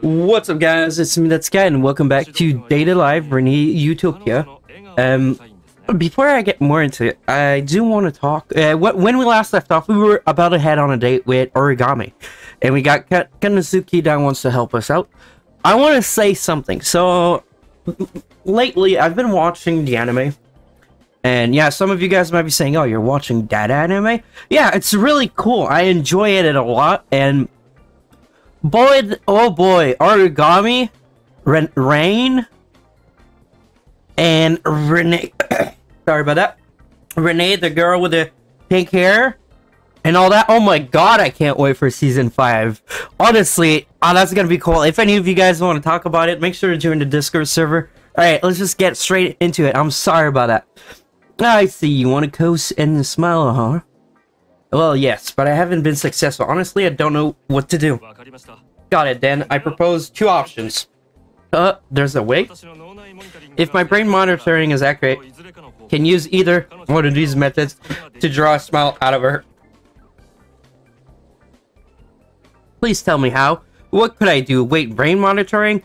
What's up guys, it's me that's guy and welcome back to Date A Live Rinne Utopia. Um, before I get more into it, I do want to talk, uh, when we last left off, we were about to head on a date with Origami. And we got Kannazuki that wants to help us out. I want to say something. So, lately I've been watching the anime. And yeah, some of you guys might be saying, oh, you're watching that anime? Yeah, it's really cool. I enjoy it a lot. And boy, oh boy, Origami, Ren Rain, and Rinne. sorry about that. Rinne, the girl with the pink hair, and all that. Oh my god, I can't wait for season five. Honestly, oh, that's gonna be cool. If any of you guys want to talk about it, make sure to join the Discord server. All right, let's just get straight into it. I'm sorry about that. I see you want to coast and smile, huh? Well, yes, but I haven't been successful. Honestly, I don't know what to do. Got it, then. I propose two options. Uh, there's a way. If my brain monitoring is accurate, can use either one of these methods to draw a smile out of her. Please tell me how. What could I do? Wait, brain monitoring?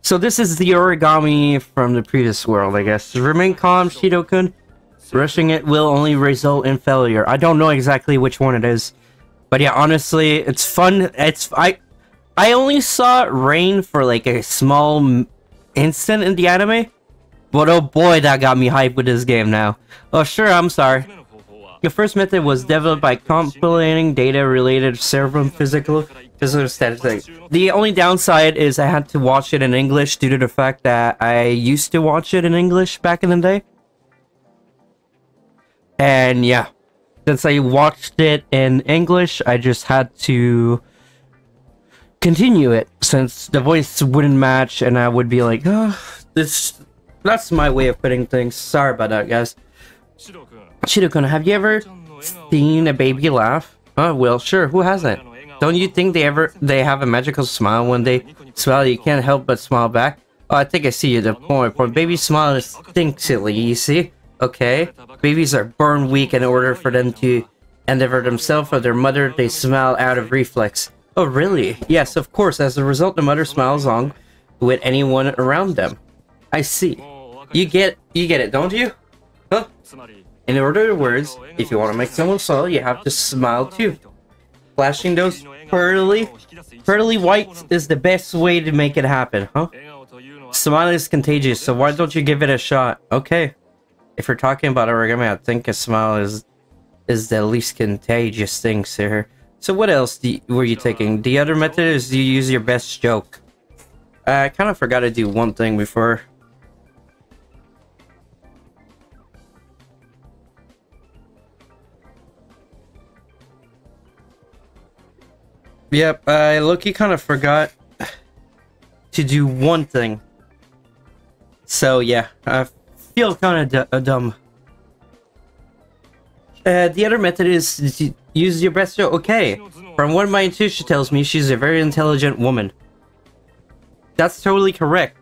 So this is the origami from the previous world, I guess. Remain calm, Shido-kun. Rushing it will only result in failure. I don't know exactly which one it is. But yeah, honestly, it's fun. It's I I only saw Rain for like a small instant in the anime. But oh boy, that got me hyped with this game now. Oh sure, I'm sorry. The first method was developed by compiling data related to several physical physical statistics. The only downside is I had to watch it in English due to the fact that I used to watch it in English back in the day. And yeah, since I watched it in English, I just had to continue it since the voice wouldn't match and I would be like, oh, this, that's my way of putting things. Sorry about that, guys. Shido-kun, have you ever seen a baby laugh? Oh, well, sure, who hasn't? Don't you think they ever, they have a magical smile when they smile, you can't help but smile back? Oh, I think I see you the point. When baby smile, stinks silly, you see? Okay. Babies are born weak in order for them to endeavor themselves or their mother, they smile out of reflex. Oh, really? Yes, of course. As a result, the mother smiles on with anyone around them. I see. You get you get it, don't you? Huh? In other words, if you want to make someone smile, you have to smile too. Flashing those pearly, pearly whites is the best way to make it happen, huh? Smile is contagious, so why don't you give it a shot? Okay. If you're talking about origami, I think a smile is is the least contagious thing, sir. So what else you, were you taking? The other method is you use your best joke. I kind of forgot to do one thing before. Yep, I Loki kind of forgot to do one thing. So yeah, I feel kind of uh, dumb. Uh, the other method is use your best joke. Okay, from what my intuition tells me, she's a very intelligent woman. That's totally correct.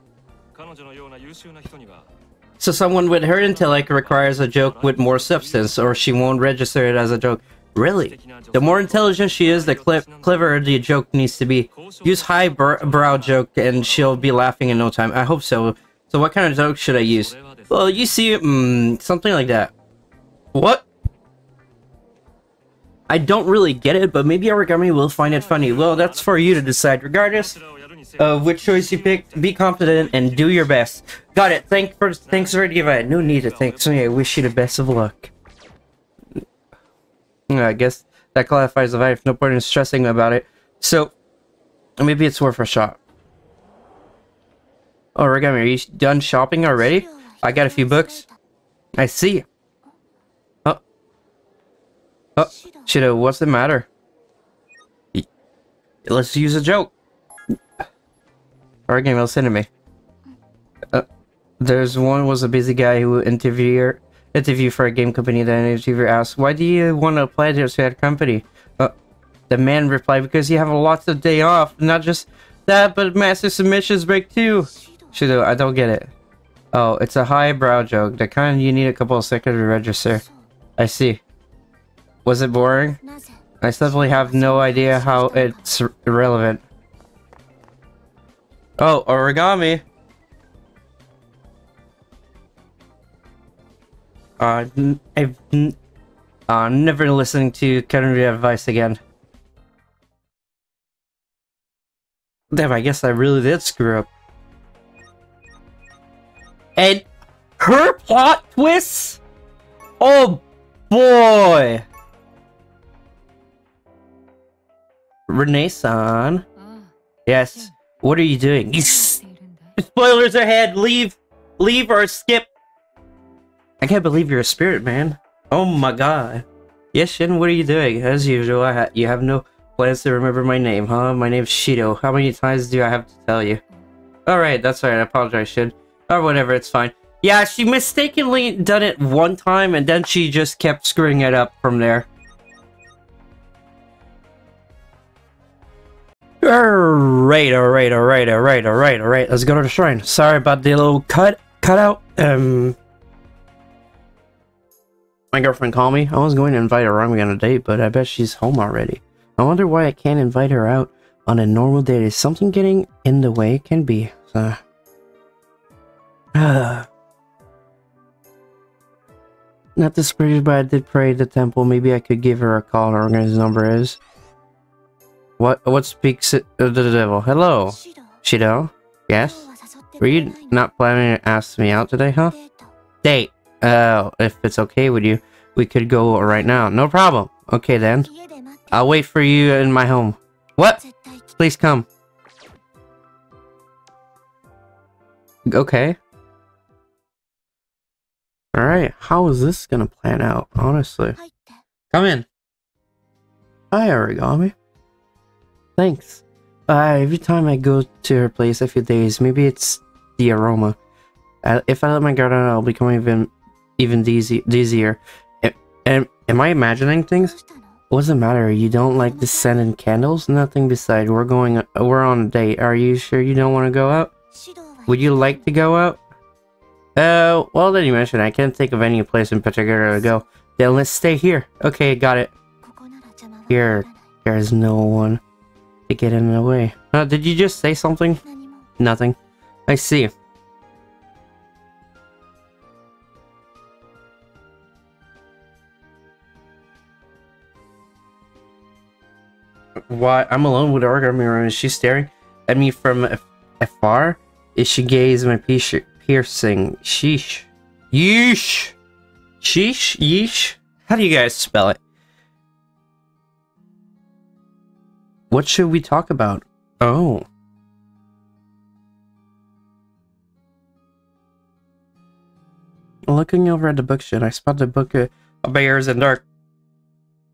So someone with her intellect requires a joke with more substance, or she won't register it as a joke. Really? The more intelligent she is, the cl cleverer the joke needs to be. Use high brow joke and she'll be laughing in no time. I hope so. So what kind of joke should I use? Well, you see, mm, something like that. What? I don't really get it, but maybe Origami will find it funny. Well, that's for you to decide. Regardless of which choice you pick, be confident and do your best. Got it. Thank for, thanks for the No need to thank me. I wish you the best of luck. I guess that clarifies the vibe. No point in stressing about it. So, maybe it's worth a shot. Oh, Origami, are you done shopping already? I got a few books. I see. Oh. Oh, Shido, what's the matter? Let's use a joke. Origami, listen to me. Uh, there's one was a busy guy who interviewed interview for a game company. The interviewer asked, "Why do you want to apply to that company?" Uh, the man replied, "Because you have lots of day off. Not just that, but massive submissions break too." Shido, I don't get it. Oh, it's a highbrow joke. The kind you need a couple of seconds to register. I see. Was it boring? I definitely have no idea how it's relevant. Oh, origami. Uh, I've uh, never listening to culinary advice again. Damn, I guess I really did screw up. And her plot twists? Oh boy! Reine-san. Yes. What are you doing? Spoilers ahead! Leave! Leave or skip! I can't believe you're a spirit, man. Oh my god. Yes, Shin, what are you doing? As usual, I ha you have no plans to remember my name, huh? My name's Shido. How many times do I have to tell you? Alright, that's alright. I apologize, Shin. Or whatever, it's fine. Yeah, she mistakenly done it one time, and then she just kept screwing it up from there. Alright, alright, alright, alright, alright, alright. Let's go to the shrine. Sorry about the little cut, cut out. Um, my girlfriend called me. I was going to invite her on a date, but I bet she's home already. I wonder why I can't invite her out on a normal date. Is something getting in the way? Can be. So. Not the discouraged, but I did pray the temple. Maybe I could give her a call. Her organized number is. What? What speaks uh, the devil? Hello, Shido. Yes. Were you not planning to ask me out today, huh? Date. Oh, if it's okay with you, we could go right now. No problem. Okay then. I'll wait for you in my home. What? Please come. Okay. Alright, how is this gonna plan out, honestly? Come in. Hi, Origami. Thanks. Uh, every time I go to her place a few days, maybe it's the aroma. Uh, if I let my guard on, I'll become even even dizzy, dizzier. And am I imagining things? What's the matter? You don't like the scent and candles? Nothing beside. We're going. We're on a date. Are you sure you don't want to go out? Would you like to go out? Uh, well then you mentioned I can't think of any place in particular to go. Then let's stay here. Okay, got it. Here, there's no one to get in the way. Uh, did you just say something? Nothing. I see. Why? I'm alone with Origami Room. Is she staring at me from afar? Is she gaze my piercing? Sheesh. Yeesh. Sheesh? Yeesh? How do you guys spell it? What should we talk about? Oh. Looking over at the bookshelf, I spot the book of Bears and Dark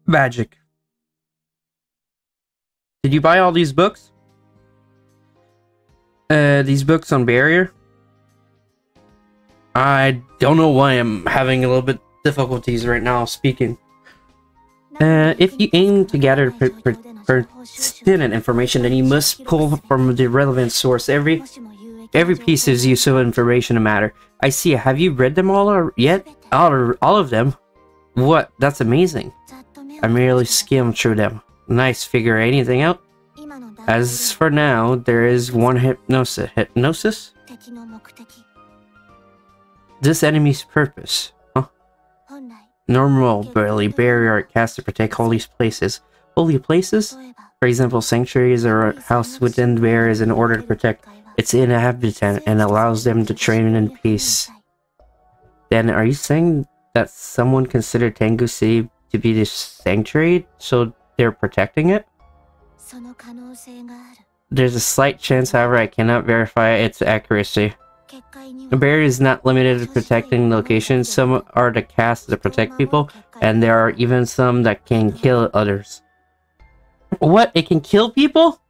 Magic. Did you buy all these books? Uh, these books on barrier? I don't know why I'm having a little bit difficulties right now speaking. Uh, if you aim to gather per per pertinent information, then you must pull from the relevant source. Every every piece is useful information to matter. I see. Have you read them all or yet? All, all of them? What? That's amazing. I merely skimmed through them. Nice figure. Anything out? As for now, there is one hypnosis. Hypnosis? This enemy's purpose. Huh? Normal barely barrier cast to protect holy places. Holy places? For example, sanctuaries or house within the barriers in order to protect its inhabitant and allows them to train in peace. Then are you saying that someone considered Tengu City to be this sanctuary, so they're protecting it? There's a slight chance, however, I cannot verify its accuracy. The barrier is not limited to protecting locations, some are the cast to protect people, and there are even some that can kill others. What? It can kill people?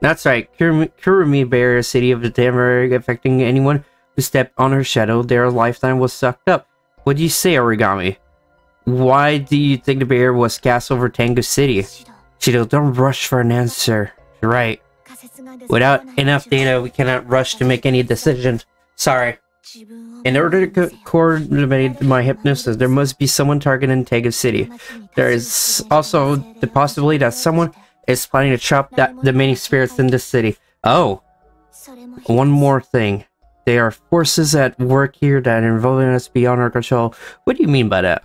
That's right, Kurumi, Barrier City of the temporary affecting anyone who stepped on her shadow, their lifetime was sucked up. What do you say, Origami? Why do you think the barrier was cast over Tengu City? Shido, don't rush for an answer. You're right. Without enough data, we cannot rush to make any decisions. Sorry. In order to co coordinate my hypnosis, there must be someone targeting Tengu City. There is also the possibility that someone is planning to chop that the many spirits in this city. Oh. One more thing. There are forces at work here that are involving us beyond our control. What do you mean by that?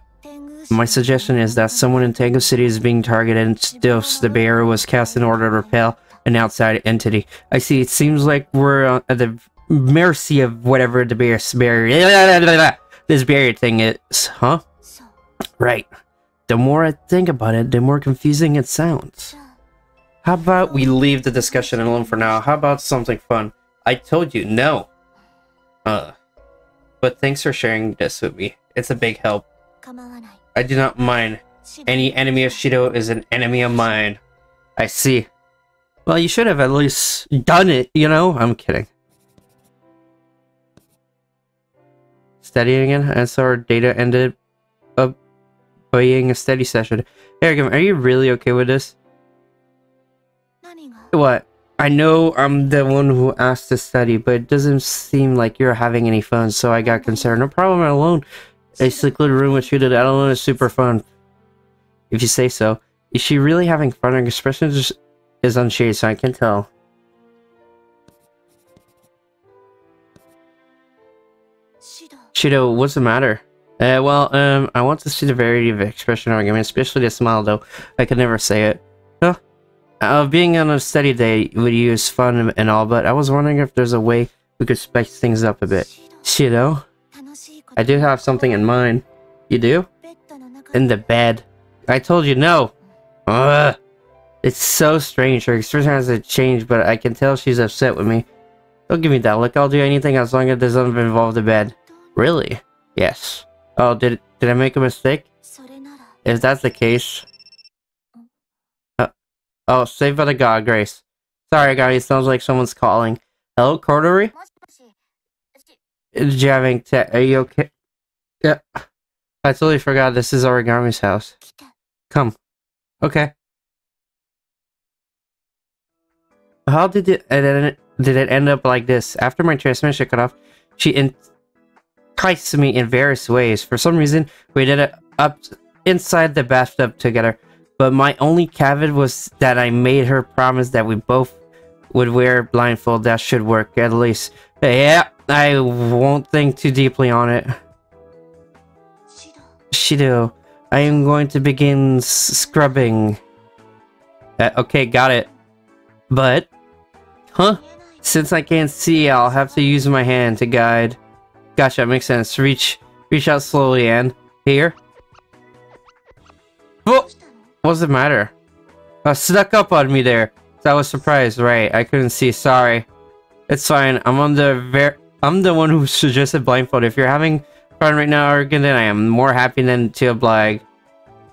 My suggestion is that someone in Tengu City is being targeted and still the barrier was cast in order to repel an outside entity. I see, it seems like we're uh, at the mercy of whatever the barrier, this barrier thing is, huh? Right. The more I think about it, the more confusing it sounds. How about we leave the discussion alone for now? How about something fun? I told you, no. Uh, but thanks for sharing this with me. It's a big help. I do not mind. Any enemy of Shido is an enemy of mine. I see. Well, you should have at least done it, you know? I'm kidding. Studying again, and so our data ended up being a steady session. Eric, are you really okay with this? What? I know I'm the one who asked to study, but it doesn't seem like you're having any fun, so I got concerned. No problem alone. A secluded room with you that alone is super fun. If you say so. Is she really having fun? Her expression is, is unshaded, so I can tell. Shido, what's the matter? Uh, well, um, I want to see the variety of expression argument, especially the smile, though. I could never say it. Huh? Uh, being on a study day you is fun and all, but I was wondering if there's a way we could spice things up a bit. Shido? I do have something in mind. You do? In the bed. I told you no! Ugh! It's so strange. Her expression hasn't changed, but I can tell she's upset with me. Don't give me that look. I'll do anything as long as it doesn't involve the bed. Really? Yes. Oh, did did I make a mistake? If that's the case... Uh, oh, save by the god, Grace. Sorry, guys, sounds like someone's calling. Hello, Cordery? Jamming. Are you okay? Yeah. I totally forgot this is Origami's house. Come. Okay. How did it, did it end up like this? After my transmission cut off, she enticed me in various ways. For some reason, we did it up inside the bathtub together. But my only caveat was that I made her promise that we both would wear blindfold. That should work, at least. Yeah, I won't think too deeply on it. Shido, I am going to begin scrubbing. Uh, okay, got it. But, huh? Since I can't see, I'll have to use my hand to guide. Gotcha, makes sense. Reach, reach out slowly, and here. Oh, what's the matter? Uh, stuck up on me there. So I was surprised, right? I couldn't see. Sorry. It's fine. I'm on the ver- I'm the one who suggested blindfold. If you're having fun right now, Argan, then I am more happy than to oblige.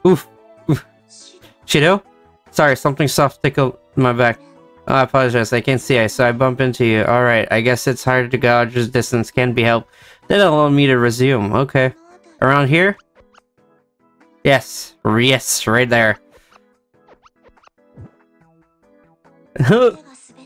Oof. Oof. Shido? Sorry, something soft tickled my back. Oh, I apologize, I can't see I so I bump into you. Alright, I guess it's hard to gauge this distance, can be helped. Then allow me to resume, okay. Around here? Yes, yes, right there.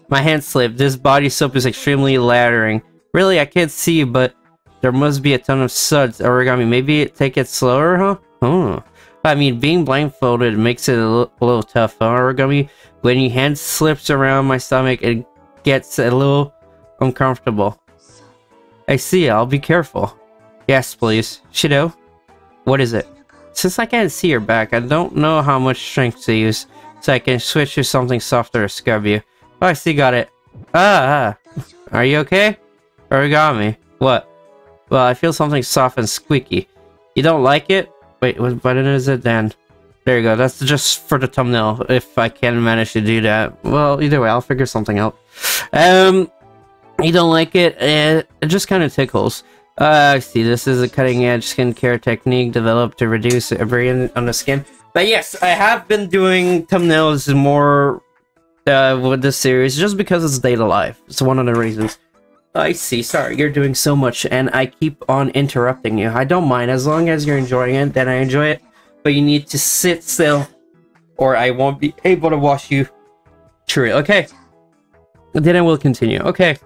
My hand slipped. This body soap is extremely lathering. Really, I can't see, but there must be a ton of suds. Origami, maybe take it slower, huh? Oh. I mean, being blindfolded makes it a little, a little tough, huh, Origami? When your hand slips around my stomach, it gets a little uncomfortable. I see, I'll be careful. Yes, please. Shido? What is it? Since I can't see your back, I don't know how much strength to use, so I can switch to something softer to scrub you. Oh, I see, got it. Ah, ah. Are you okay? Origami. What? Well, I feel something soft and squeaky. You don't like it? Wait, what button is it then? There you go, that's just for the thumbnail, if I can manage to do that. Well, either way, I'll figure something out. Um, you don't like it? Eh, it just kind of tickles. Uh, see, this is a cutting-edge skincare technique developed to reduce every on the skin. But yes, I have been doing thumbnails more uh, with this series just because it's data life. It's one of the reasons. I see. Sorry, you're doing so much, and I keep on interrupting you. I don't mind. As long as you're enjoying it, then I enjoy it. But you need to sit still, or I won't be able to watch you True. Okay. Then I will continue. Okay.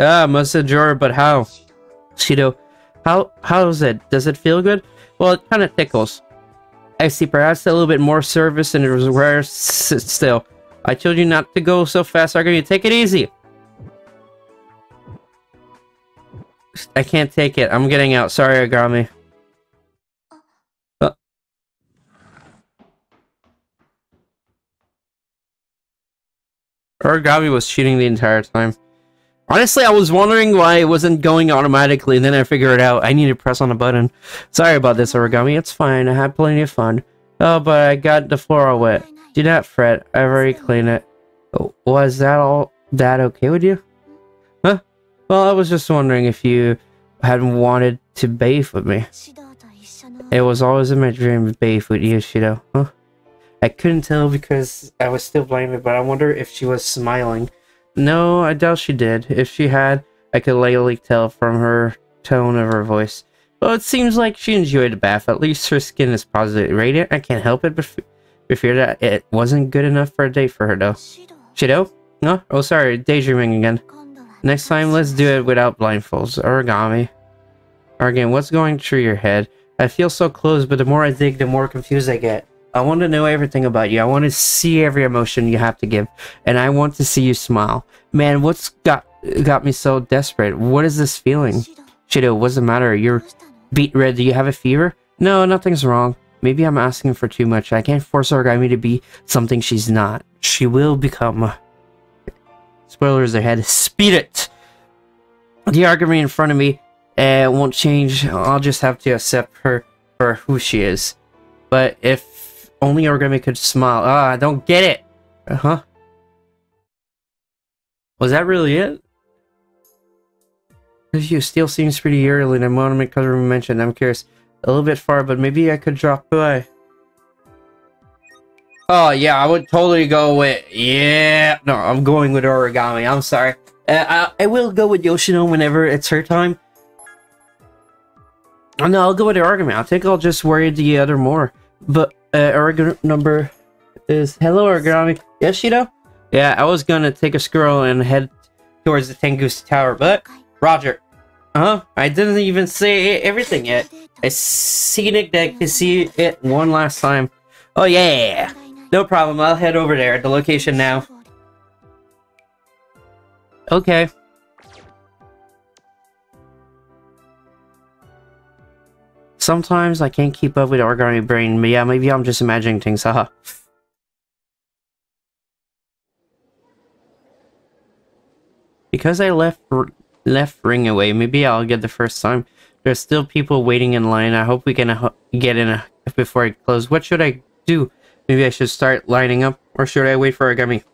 Ah, endure, but how? Shido, how how is it? Does it feel good? Well, it kind of tickles. I see. Perhaps a little bit more service and it was rare still. I told you not to go so fast, Origami. Take it easy. I can't take it. I'm getting out. Sorry, Origami. Uh. Origami was cheating the entire time. Honestly, I was wondering why it wasn't going automatically, and then I figured out. I need to press on a button. Sorry about this, Origami. It's fine. I had plenty of fun. Oh, but I got the floor all wet. Do not fret. I've already cleaned it. Oh, was that all that okay with you? Huh? Well, I was just wondering if you hadn't wanted to bathe with me. It was always in my dream to bathe with you, Shido. Huh? I couldn't tell because I was still blinded, but I wonder if she was smiling. No, I doubt she did. If she had, I could likely tell from her tone of her voice. Well, it seems like she enjoyed the bath. At least her skin is positively radiant. I can't help it but, but fear that it wasn't good enough for a date for her, though. Shido? Oh. No? Oh, sorry. Daydreaming again. Next time, let's do it without blindfolds. Origami. Origami, what's going through your head? I feel so close, but the more I dig, the more confused I get. I want to know everything about you. I want to see every emotion you have to give, and I want to see you smile. Man, what's got got me so desperate? What is this feeling? Shido, what's the matter? You're beat red. Do you have a fever? No, nothing's wrong. Maybe I'm asking for too much. I can't force Origami to be something she's not. She will become. Spoilers ahead. Speed it! The argument in front of me uh, won't change. I'll just have to accept her for who she is. But if only Origami could smile. Ah, I don't get it. Uh huh. Was that really it? You still seems pretty early, and I want to make we mention. I'm curious. A little bit far, but maybe I could drop by. Oh, yeah, I would totally go with... Yeah! No, I'm going with Origami. I'm sorry. Uh, I, I will go with Yoshino whenever it's her time. Oh, no, I'll go with Origami. I think I'll just worry the other more. But uh, origami number is hello origami. Yes, Shido? Yeah, I was gonna take a scroll and head towards the Tengusi Tower, but Roger. Uh huh. I didn't even say everything yet. I scenic deck to see it one last time. Oh yeah. No problem. I'll head over there. At the location now. Okay. Sometimes I can't keep up with Origami Brain, but yeah, maybe I'm just imagining things, haha. because I left left Ring away, maybe I'll get the first time. There's still people waiting in line. I hope we can uh, get in a, before I close. What should I do? Maybe I should start lining up, or should I wait for Origami?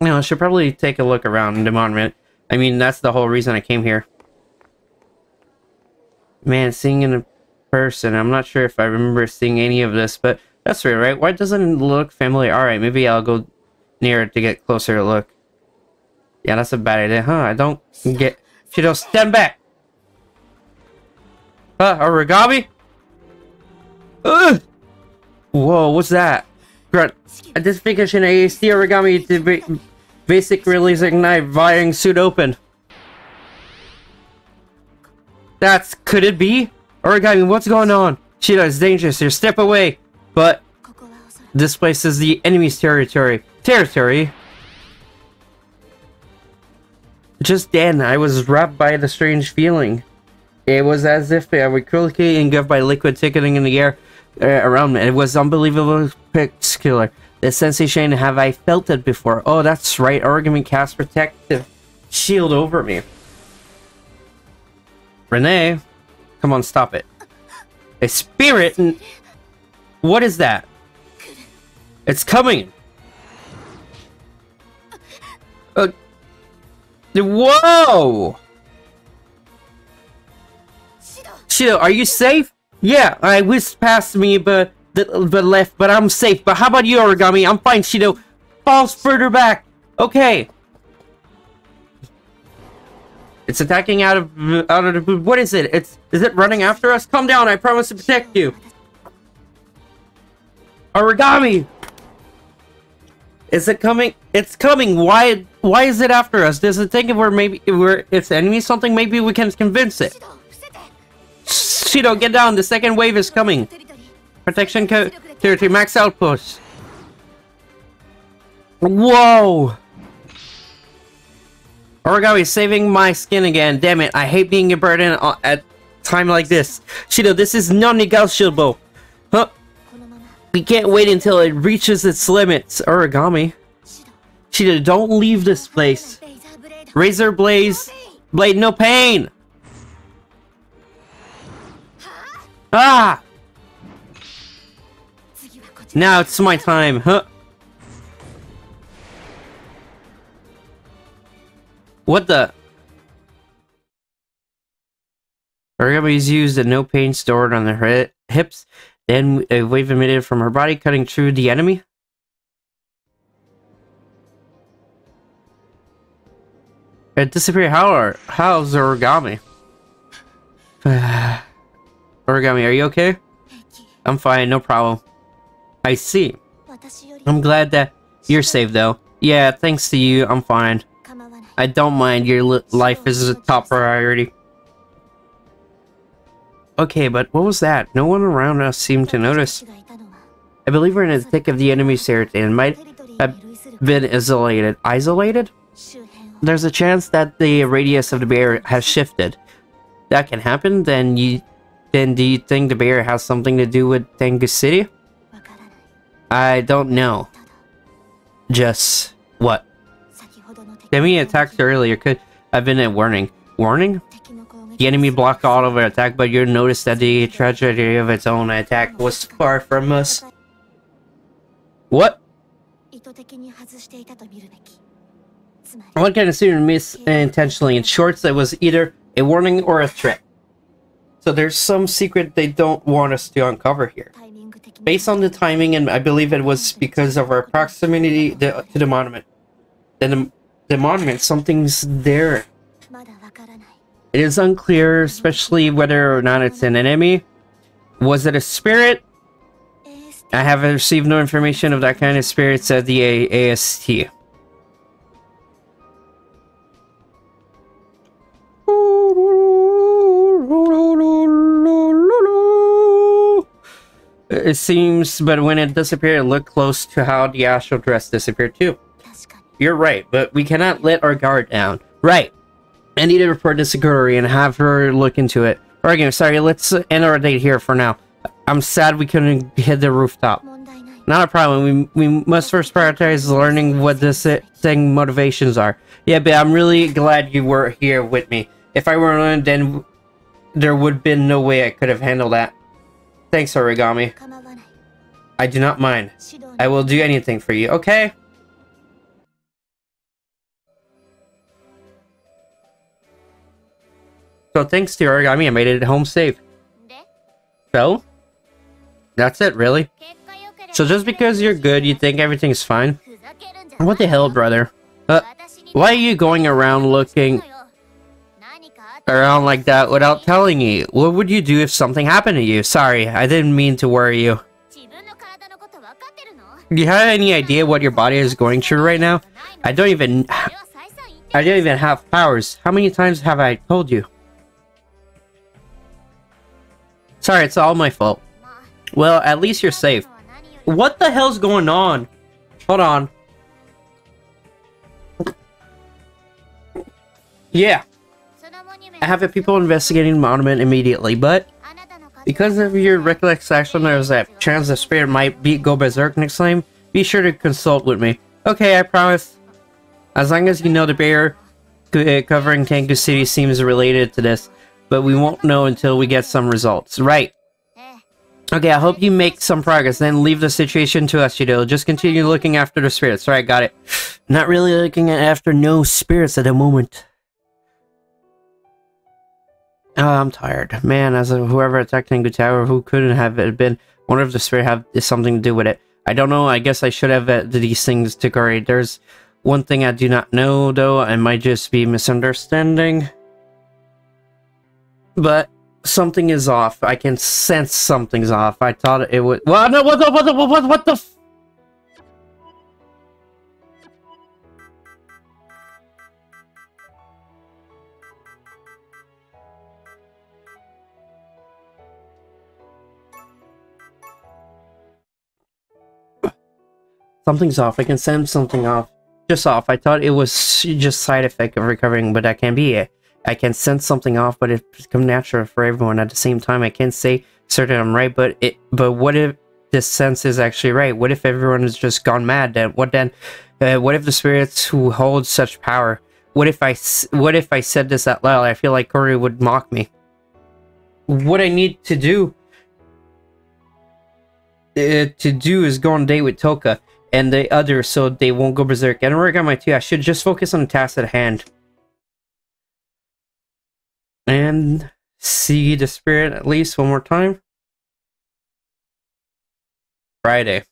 No, I should probably take a look around in the monument. I mean, that's the whole reason I came here. Man, seeing in a person. I'm not sure if I remember seeing any of this, but that's weird, right? Why doesn't it look familiar? Alright, maybe I'll go near it to get closer look. Yeah, that's a bad idea, huh? I don't get... Shido, stand back! Huh, origami? Ugh! Whoa, what's that? Grunt. Identification AST origami Tobiichi basic release ignite wiring suit open. That's could it be? Origami, what's going on? Shido, it's dangerous here. Step away. But this place is the enemy's territory. Territory? Just then, I was wrapped by the strange feeling. It was as if I were quickly engulfed by liquid ticketing in the air uh, around me. It was unbelievable particular. The sensation, have I felt it before? Oh, that's right. Origami cast protective shield over me. Renee, Come on, stop it. A spirit? What is that? It's coming. Uh, whoa! Shido, are you safe? Yeah, I whisked past me, but but left, but I'm safe. But how about you, Origami? I'm fine, Shido. Falls further back. Okay. It's attacking out of out of the what is it? It's is it running after us? Calm down, I promise to protect you. Origami! Is it coming? It's coming. Why why is it after us? Does it think if we're maybe if we're it's enemy something? Maybe we can convince it. Shido, get down. The second wave is coming. Protection territory max outpost. Whoa! Origami saving my skin again. Damn it, I hate being a burden at time like this. Shido, this is non-negotiable. Huh? We can't wait until it reaches its limits. Origami. Shido, don't leave this place. Razor Blaze. Blade, no pain! Ah! Now it's my time, huh? What the? Origami is used and no pain stored on the hips. Then a wave emitted from her body, cutting through the enemy. It disappeared. How are how's origami? origami, are you okay? I'm fine, no problem. I see. I'm glad that you're safe though. Yeah, thanks to you, I'm fine. I don't mind, your life is a top priority. Okay, but what was that? No one around us seemed to notice. I believe we're in the thick of the enemy's territory and might have been isolated. Isolated? There's a chance that the radius of the bear has shifted. That can happen, then you then do you think the bear has something to do with Tengu City? I don't know. Just enemy attacked earlier could have been a warning. Warning? The enemy blocked all of our attack, but you noticed that the tragedy of its own attack was far from us. What? One can assume miss intentionally. In shorts, that was either a warning or a threat. So there's some secret they don't want us to uncover here. Based on the timing, and I believe it was because of our proximity to the monument. Then the, the monument, something's there. It is unclear, especially whether or not it's an enemy. Was it a spirit? I have received no information of that kind of spirit, said the a AST. It seems, but when it disappeared, it looked close to how the astral dress disappeared too. You're right, but we cannot let our guard down. Right. I need to report this to Guri and have her look into it. Alright, sorry, let's end our date here for now. I'm sad we couldn't hit the rooftop. Not a problem. We, we must first prioritize learning what this thing motivations are. Yeah, but I'm really glad you were here with me. If I weren't, then there would have been no way I could have handled that. Thanks, Origami. I do not mind. I will do anything for you, okay? So thanks to Origami, I made it home safe. So? That's it, really? So just because you're good, you think everything's fine? What the hell, brother? Uh, why are you going around looking around like that without telling me? What would you do if something happened to you? Sorry, I didn't mean to worry you. Do you have any idea what your body is going through right now? I don't even... I don't even have powers. How many times have I told you? Sorry, it's all my fault. Well, at least you're safe. What the hell's going on? Hold on. Yeah. I have the people investigating the monument immediately, but because of your recollection, there's a chance the spirit might be go berserk next time. Be sure to consult with me. Okay, I promise. As long as you know the bear uh, covering Tengu City seems related to this, but we won't know until we get some results. Right. Okay, I hope you make some progress, then leave the situation to us, Shido. Just continue looking after the spirits. Alright, got it. Not really looking after no spirits at the moment. Oh, I'm tired. Man, as a, whoever attacked Tengu Tower, who couldn't have it been Wonder if the spirit have something to do with it? I don't know. I guess I should have uh, these things to. There's one thing I do not know, though. I might just be misunderstanding. But something is off. I can sense something's off. I thought it would. Well, no, what the, what the, what, what the? Something's off. I can send something off. Just off. I thought it was just side effect of recovering, but that can't be it. I can sense something off, but it's become natural for everyone. At the same time, I can't say certain I'm right, but it. But what if this sense is actually right? What if everyone has just gone mad? Then what then? Uh, what if the spirits who hold such power? What if I? What if I said this out loud? I feel like Corey would mock me. What I need to do uh, to do is go on date with Tohka and the others so they won't go berserk. And work on my two. I should just focus on the task at hand. And see the spirit at least one more time. Friday.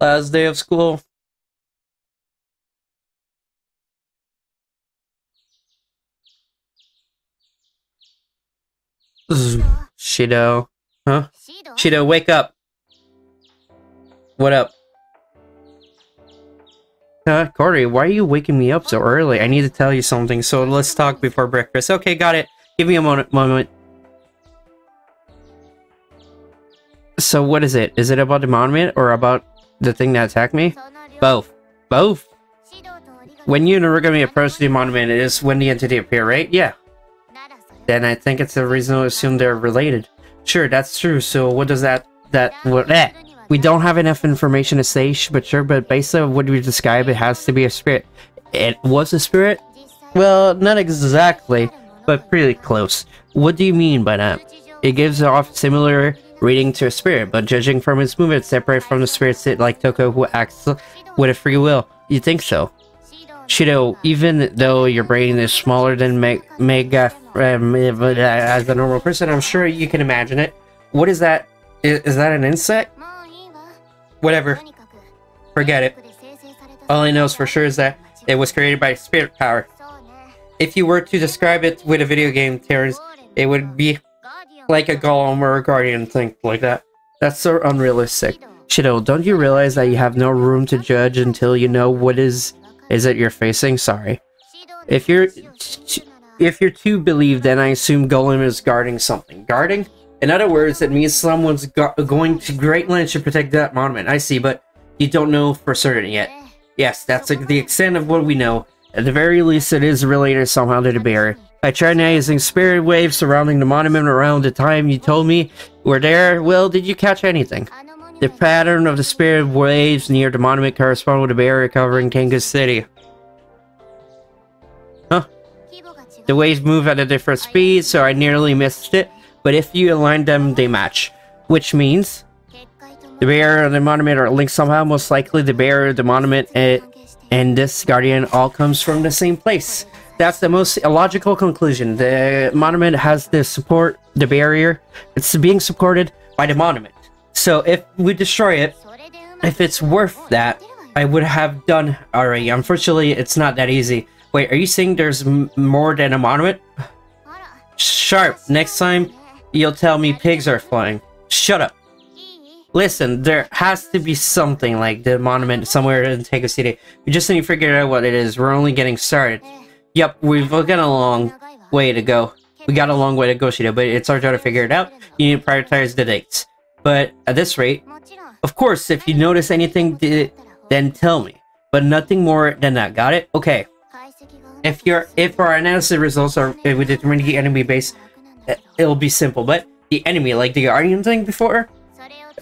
Last day of school. Shido. Huh? Shido, wake up. What up? Huh? Corey, why are you waking me up so early? I need to tell you something, so let's talk before breakfast. Okay, got it. Give me a moment. moment. So what is it? Is it about the monument or about the thing that attacked me? Both. Both? When you and Origami approach the monument, it is when the entity appear, right? Yeah. Then I think it's a reason to assume they're related. Sure, that's true. So what does that that what eh. We don't have enough information to say, but sure, but based on what we describe, it has to be a spirit. It was a spirit? Well, not exactly, but pretty close. What do you mean by that? It gives off similar reading to a spirit, but judging from its movements, separate from the spirits like Toko who acts with a free will. You think so? Shido, even though your brain is smaller than me Mega um, as a normal person, I'm sure you can imagine it. What is that? Is, is that an insect? Whatever. Forget it. All I know is for sure is that it was created by spirit power. If you were to describe it with a video game, Terrence, it would be like a golem or a guardian thing like that. That's so unrealistic. Shido, don't you realize that you have no room to judge until you know what is is it you're facing? Sorry. If you're if you're to believe, then I assume Golem is guarding something. Guarding? In other words, it means someone's go going to great lengths to protect that monument. I see, but you don't know for certain yet. Yes, that's the extent of what we know. At the very least, it is related somehow to the bear. I tried using spirit waves surrounding the monument around the time you told me were there. Well, did you catch anything? The pattern of the spirit waves near the monument correspond with the barrier covering Tengu City. Huh. The waves move at a different speed, so I nearly missed it, but if you align them, they match. Which means... The barrier and the monument are linked somehow, most likely the barrier, the monument, and, eh, and this guardian all comes from the same place. That's the most illogical conclusion. The monument has the support, the barrier. It's being supported by the monument. So if we destroy it, if it's worth that, I would have done already. Unfortunately, it's not that easy. Wait, are you saying there's more than a monument? Sharp, next time you'll tell me pigs are flying. Shut up. Listen, there has to be something like the monument somewhere in Tengu City. We just need to figure out what it is. We're only getting started. Yep, we've got a long way to go. We got a long way to go, Shido, but it's our job to figure it out. You need to prioritize the dates. But at this rate, of course, if you notice anything, then tell me. But nothing more than that. Got it? Okay. If your if our analysis results are we determine the enemy base, it'll be simple. But the enemy, like the Guardian thing before,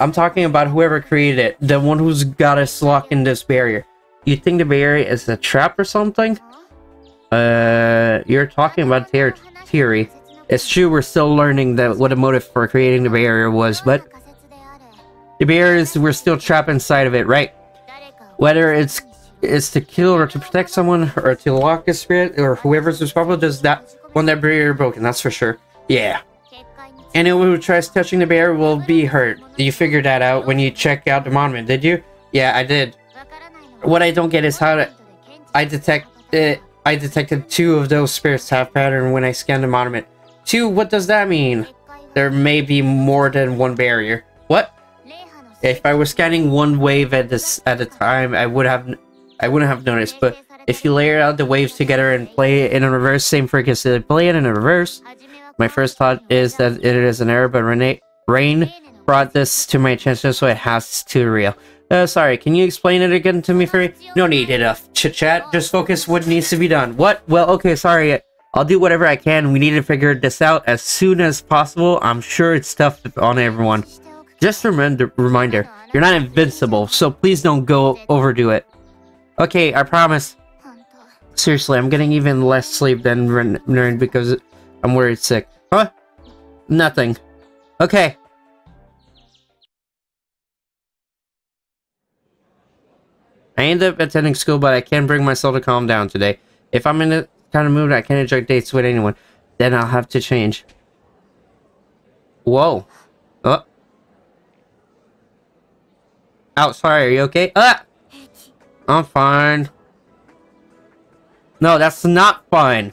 I'm talking about whoever created it, the one who's got us locked in this barrier. You think the barrier is a trap or something? Uh, you're talking about their theory. It's true we're still learning that what the motive for creating the barrier was, but the barrier is we're still trapped inside of it, right? Whether it's it's to kill or to protect someone or to lock a spirit or whoever's responsible does that one that barrier broken, that's for sure. Yeah. Anyone who tries touching the barrier will be hurt. You figured that out when you checked out the monument, did you? Yeah, I did. What I don't get is how to, I detect it. I detected two of those spirits have pattern when I scanned the monument. Two, what does that mean? There may be more than one barrier. What? If I was scanning one wave at this at a time, I would have I wouldn't have noticed. But if you layer out the waves together and play it in a reverse, same frequency, play it in a reverse. My first thought is that it is an error, but Renee Rain brought this to my attention, so it has to real. Uh, sorry, can you explain it again to me, Furry? No need enough chit-chat, just focus what needs to be done. What? Well, okay, sorry. I'll do whatever I can. We need to figure this out as soon as possible. I'm sure it's tough on everyone. Just remember, reminder, you're not invincible, so please don't go overdo it. Okay, I promise. Seriously, I'm getting even less sleep than Nerd because I'm worried sick. Huh? Nothing. Okay. I end up attending school, but I can't bring myself to calm down today. If I'm in a kind of mood I can't enjoy dates with anyone, then I'll have to change. Whoa. Oh. Oh, sorry, are you okay? Ah! I'm fine. No, that's not fine.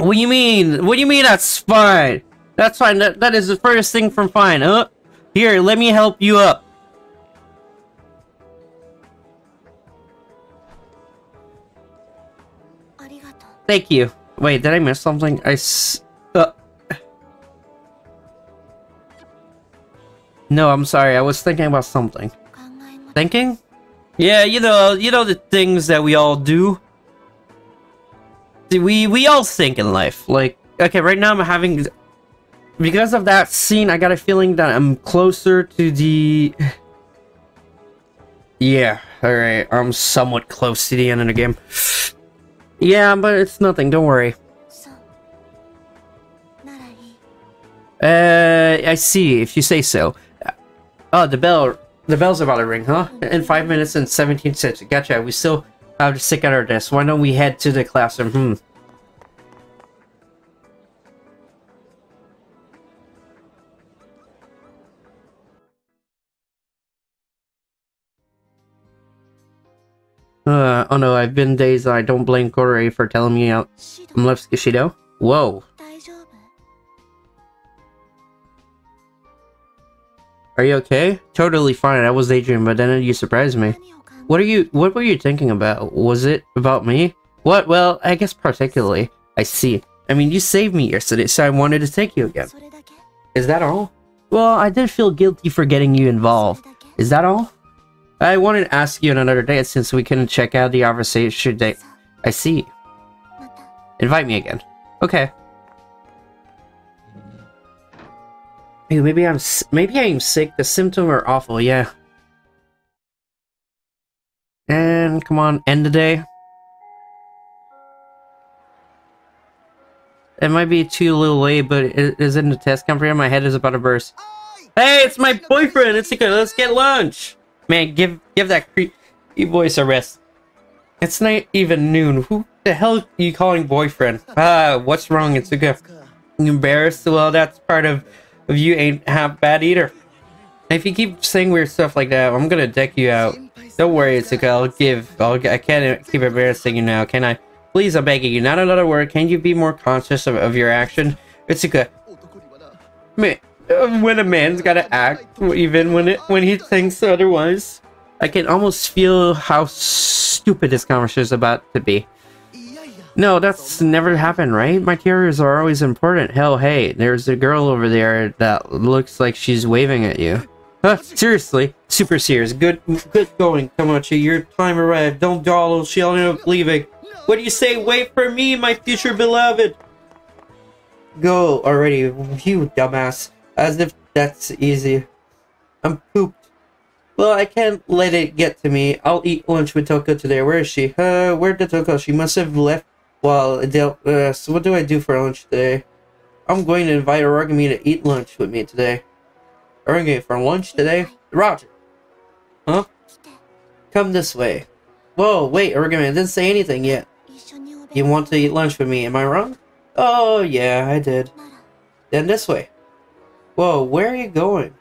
What do you mean? What do you mean that's fine? That's fine. That, that is the first thing from fine. Uh, here, let me help you up. Thank you. Wait, did I miss something? I s uh. No, I'm sorry. I was thinking about something. Thinking? Yeah, you know, you know the things that we all do. We we all think in life. Like, okay, right now I'm having because of that scene. I got a feeling that I'm closer to the. Yeah, all right. I'm somewhat close to the end of the game. Yeah, but it's nothing, don't worry. Uh, I see, if you say so. Oh, the bell, the bell's about to ring, huh? In 5 minutes and 17 seconds. Gotcha, we still to stick at our desk. Why don't we head to the classroom? Hmm. Uh, oh no, I've been days I don't blame Korei for telling me out. I'm left Ishido? Whoa. Are you okay? Totally fine, I was daydreaming, but then you surprised me. What are you- what were you thinking about? Was it about me? What? Well, I guess particularly. I see. I mean, you saved me yesterday, so I wanted to take you again. Is that all? Well, I did feel guilty for getting you involved. Is that all? I wanted to ask you on another day since we couldn't check out the conversation date. I see. Invite me again. Okay. Maybe I'm maybe I'm sick. The symptoms are awful. Yeah. And come on, end the day. It might be too little late, but it is in the test conference. My head is about to burst. Hey, it's my boyfriend. It's okay. Let's get lunch. Man, give give that creepy voice a rest. It's not even noon. Who the hell are you calling boyfriend? Ah, what's wrong, Itsuka? You embarrassed? Well, that's part of, of you ain't half bad either. If you keep saying weird stuff like that, I'm gonna deck you out. Don't worry, Itsuka. I'll give. I'll, I can't uh, keep embarrassing you now, can I? Please, I'm begging you. Not another word. Can you be more conscious of, of your action? Itsuka. Man, um, when a man's gotta act, even when it when he thinks otherwise. I can almost feel how stupid this conversation is about to be. No, that's never happened, right? My tears are always important. Hell, hey, there's a girl over there that looks like she's waving at you. Huh, seriously? Super serious. Good good going, Tonomachi. Your time arrived. Don't dawdle. She'll end up leaving. What do you say? Wait for me, my future beloved. Go already, you dumbass. As if that's easy. I'm pooped. Well, I can't let it get to me. I'll eat lunch with Tohka today. Where is she? Uh, where did Tohka? She must have left while well, uh, so what do I do for lunch today? I'm going to invite Origami to eat lunch with me today. Origami for lunch today? Roger. Huh? Come this way. Whoa, wait, Origami, I didn't say anything yet. You want to eat lunch with me, am I wrong? Oh, yeah, I did. Then this way. Whoa, where are you going?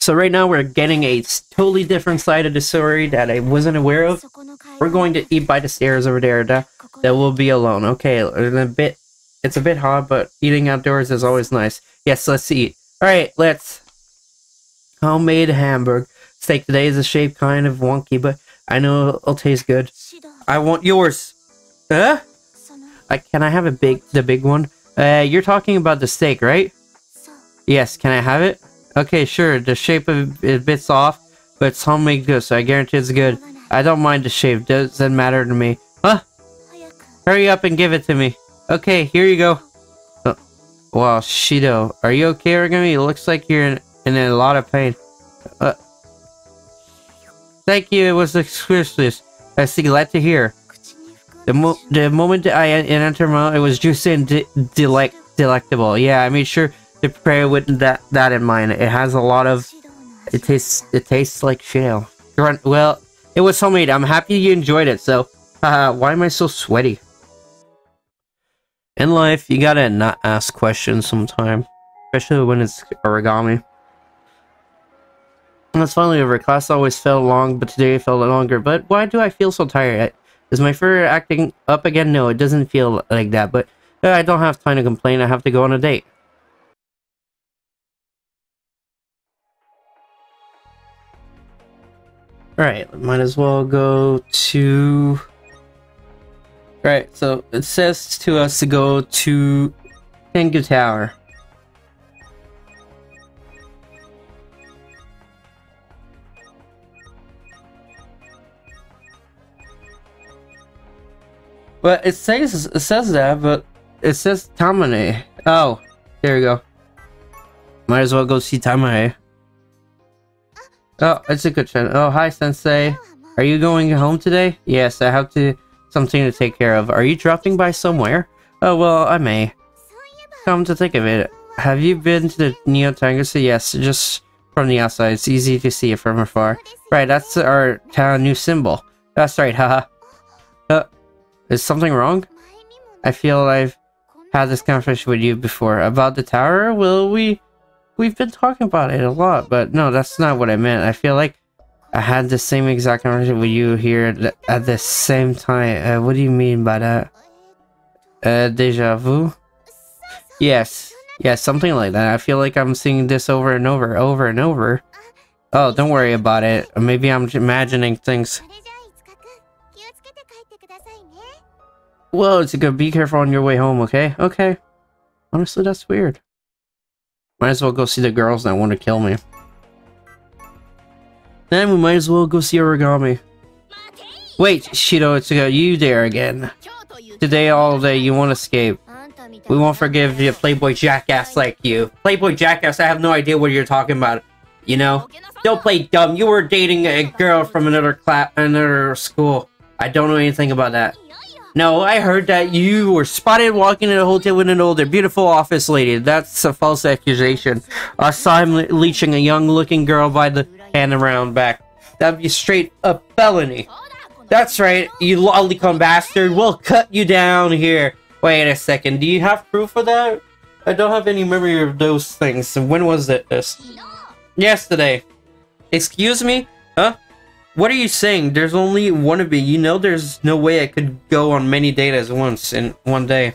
So right now we're getting a totally different side of the story that I wasn't aware of. We're going to eat by the stairs over there. That, that will be alone. Okay, in a bit, it's a bit hot, but eating outdoors is always nice. Yes, let's eat. Alright, let's. Homemade hamburger. Steak today is a shape kind of wonky, but I know it'll taste good. I want yours. Huh? I, can I have a big, the big one? Uh, you're talking about the steak, right? Yes, can I have it? Okay, sure, the shape of it bits off, but it's homemade good, so I guarantee it's good. I don't mind the shape, doesn't matter to me. Huh? Hurry up and give it to me. Okay, here you go. Uh, wow, Shido, are you okay, Origami? It looks like you're in, in a lot of pain. Uh, thank you, it was exquisite. I see, glad to hear. The, mo the moment I entered my it was juicy and de delect delectable. Yeah, I made sure to prepare with that that in mind. It has a lot of it tastes it tastes like shale. Well, it was homemade. I'm happy you enjoyed it. So, uh, why am I so sweaty? In life, you gotta not ask questions sometime, especially when it's origami. And it's finally over. Class always felt long, but today felt longer. But why do I feel so tired? Is my fur acting up again? No, it doesn't feel like that. But uh, I don't have time to complain. I have to go on a date. Alright, might as well go to... Right, so it says to us to go to Tengu Tower. Well, it says it says that, but it says Tamane. Oh, there we go. Might as well go see Tamane. Oh, it's a good friend. Oh, hi, Sensei. Are you going home today? Yes, I have to something to take care of. Are you dropping by somewhere? Oh, well, I may. Come to think of it, have you been to the Neo Tangusa? Yes, just from the outside. It's easy to see it from afar. Right, that's our town new symbol. That's right, haha. Uh, is something wrong? I feel I've had this conversation with you before. About the tower? Will we we've been talking about it a lot, but no, that's not what I meant. I feel like I had the same exact conversation with you here at the, same time. Uh, what do you mean by that? Uh, deja vu? Yes. Yeah, something like that. I feel like I'm seeing this over and over, over and over. Oh, don't worry about it. Maybe I'm imagining things. Well, it's good. Be careful on your way home, okay? Okay. Honestly, that's weird. Might as well go see the girls that want to kill me. Then we might as well go see Origami. Wait, Shido, it's you there again. Today all day you won't escape. We won't forgive you, playboy jackass like you. Playboy jackass, I have no idea what you're talking about. You know? Don't play dumb. You were dating a girl from another class, another school. I don't know anything about that. No, I heard that you were spotted walking in a hotel with an older, beautiful office lady. That's a false accusation. I saw him leeching a young-looking girl by the hand around back. That'd be straight up felony. That's right, you lolicon bastard. We'll cut you down here. Wait a second, do you have proof of that? I don't have any memory of those things. When was it this? Yesterday. Excuse me? Huh? What are you saying? There's only one of me. You know there's no way I could go on many dates at once in one day.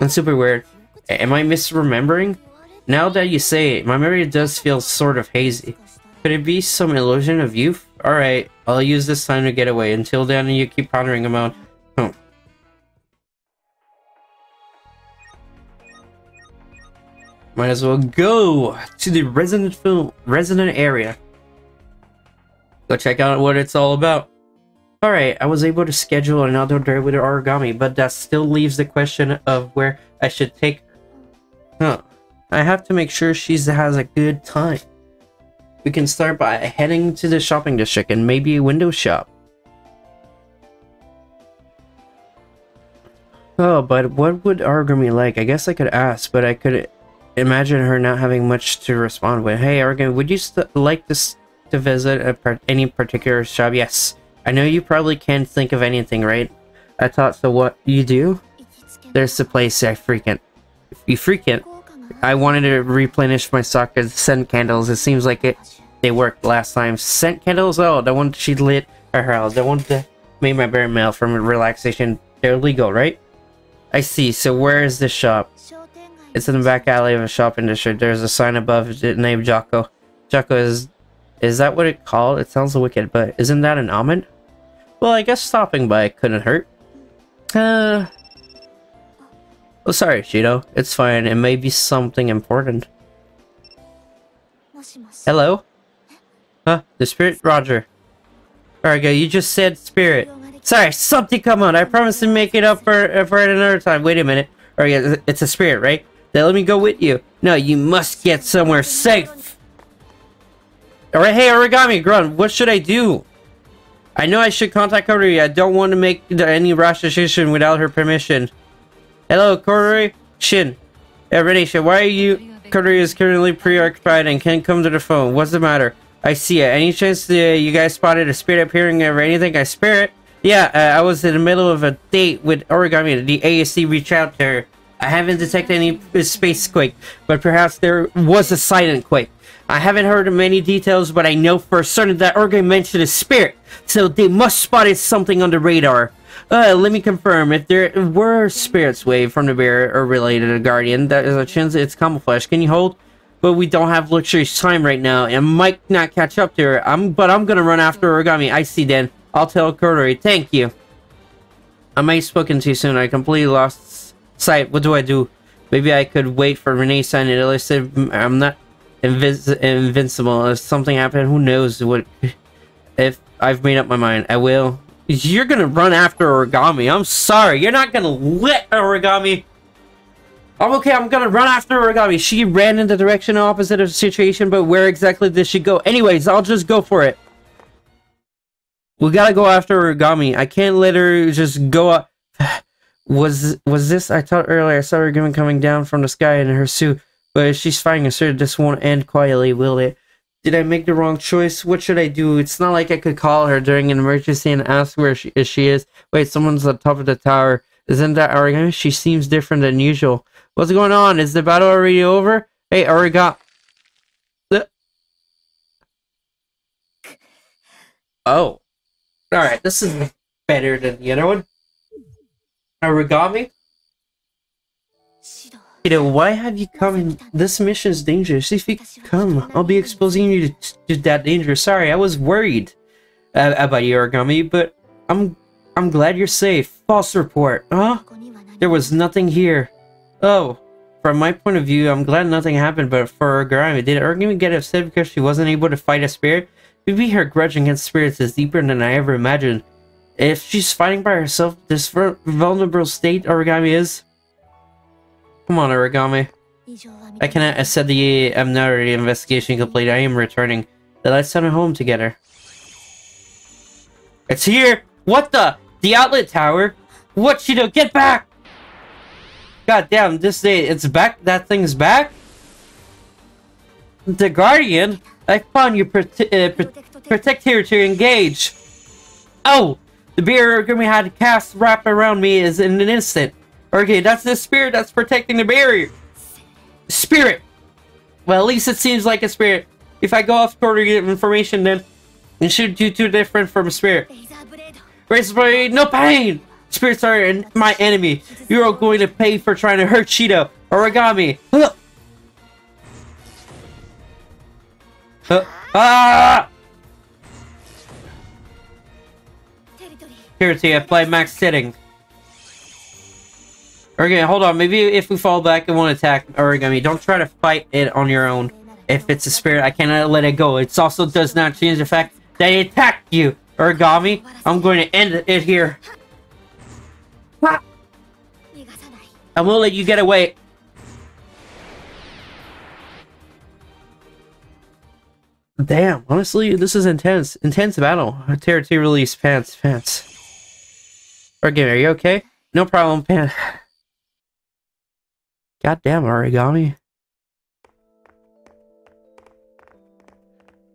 That's super weird. Am I misremembering? Now that you say it, my memory does feel sort of hazy. Could it be some illusion of youth? Alright, I'll use this time to get away. Until then, you keep pondering about... Oh. Might as well go to the resident film resident area. Go check out what it's all about. Alright, I was able to schedule another day with origami, but that still leaves the question of where I should take her. Huh. I have to make sure she has a good time. We can start by heading to the shopping district and maybe a window shop. Oh, but what would Origami like? I guess I could ask, but I could imagine her not having much to respond with. Hey, Origami, would you like to to visit par any particular shop? Yes. I know you probably can't think of anything, right? I thought so what you do? There's the place I frequent. You frequent? I wanted to replenish my stock of scent candles. It seems like it they worked last time. Scent candles? Oh, the one she lit her house. The one that made my bear mail from relaxation. They're legal, right? I see. So where is this shop? It's in the back alley of a shopping district. There's a sign above it named Jocko. Jocko is is that what it called? It sounds wicked, but isn't that an omen? Well, I guess stopping by couldn't hurt. Uh... Oh, sorry, Shido. It's fine. It may be something important. Hello? Huh? The spirit? Roger. Argo, you just said spirit. Sorry, something come on. I promise to make it up for, for it another time. Wait a minute. Argo, it's a spirit, right? Then let me go with you. No, you must get somewhere safe. Alright, hey, Origami, Grun, what should I do? I know I should contact Kotori. I don't want to make any rash decision without her permission. Hello, Kotori? Shin. Reine-san, why are you... Kotori is currently preoccupied and can't come to the phone. What's the matter? I see it. Any chance uh, you guys spotted a spirit appearing or anything? I spirit? Yeah, uh, I was in the middle of a date with Origami. The AST reached out to her. I haven't detected any uh, space quake, but perhaps there was a silent quake. I haven't heard many details, but I know for certain that Origami mentioned a spirit, so they must spotted something on the radar. Uh, let me confirm, if there were spirits wave from the bear or related to Guardian, that is a chance it's camouflage. Can you hold? But we don't have luxurious time right now, and might not catch up to her. I'm, but I'm gonna run after Origami. I see then. I'll tell Kotori. Thank you. I might have spoken too soon. I completely lost sight. What do I do? Maybe I could wait for Renee sign it. At least I'm not invincible. If something happened, who knows what... If I've made up my mind, I will. You're gonna run after Origami. I'm sorry. You're not gonna let Origami... I'm okay, I'm gonna run after Origami. She ran in the direction opposite of the situation, but where exactly did she go? Anyways, I'll just go for it. We gotta go after Origami. I can't let her just go up. Was was this? I thought earlier I saw her coming down from the sky in her suit, but if she's fighting a suit, this won't end quietly, will it? Did I make the wrong choice? What should I do? It's not like I could call her during an emergency and ask where she, she is. Wait, someone's on top of the tower. Isn't that Origami? She seems different than usual. What's going on? Is the battle already over? Hey, Origami. Oh. Alright, this is better than the other one. Origami? Why have you come in? This mission is dangerous. If you come, I'll be exposing you to, to that danger. Sorry, I was worried uh, about you, Origami, but I'm I'm glad you're safe. False report, huh? There was nothing here. Oh, from my point of view, I'm glad nothing happened, but for Origami, did Origami get upset because she wasn't able to fight a spirit? Maybe her grudge against spirits is deeper than I ever imagined. If she's fighting by herself, this vulnerable state Origami is... Come on, Origami. I cannot said the I'm not already investigation complete. I am returning. Then let's send her home together. It's here! What the? The outlet tower? What she do? Get back! God damn, this day it's back. That thing's back? The Guardian? I found you prote uh, pro protect here to engage. Oh! The beer Grimmy had cast wrapped around me is in an instant. Okay, that's the spirit that's protecting the barrier. Spirit! Well, at least it seems like a spirit. If I go off quarter information, then it should do too different from a spirit. Razor blade, no pain! Spirits are my enemy. You are going to pay for trying to hurt Shido. Origami. Ah! Security, apply max setting. Okay, hold on. Maybe if we fall back, it won't attack Origami. Don't try to fight it on your own. If it's a spirit, I cannot let it go. It also does not change the fact that it attacked you, Origami. I'm going to end it here. I won't let you get away. Damn, honestly, this is intense. Intense battle. Territory release, pants, pants. Origami, are you okay? No problem, pants. Goddamn, Origami.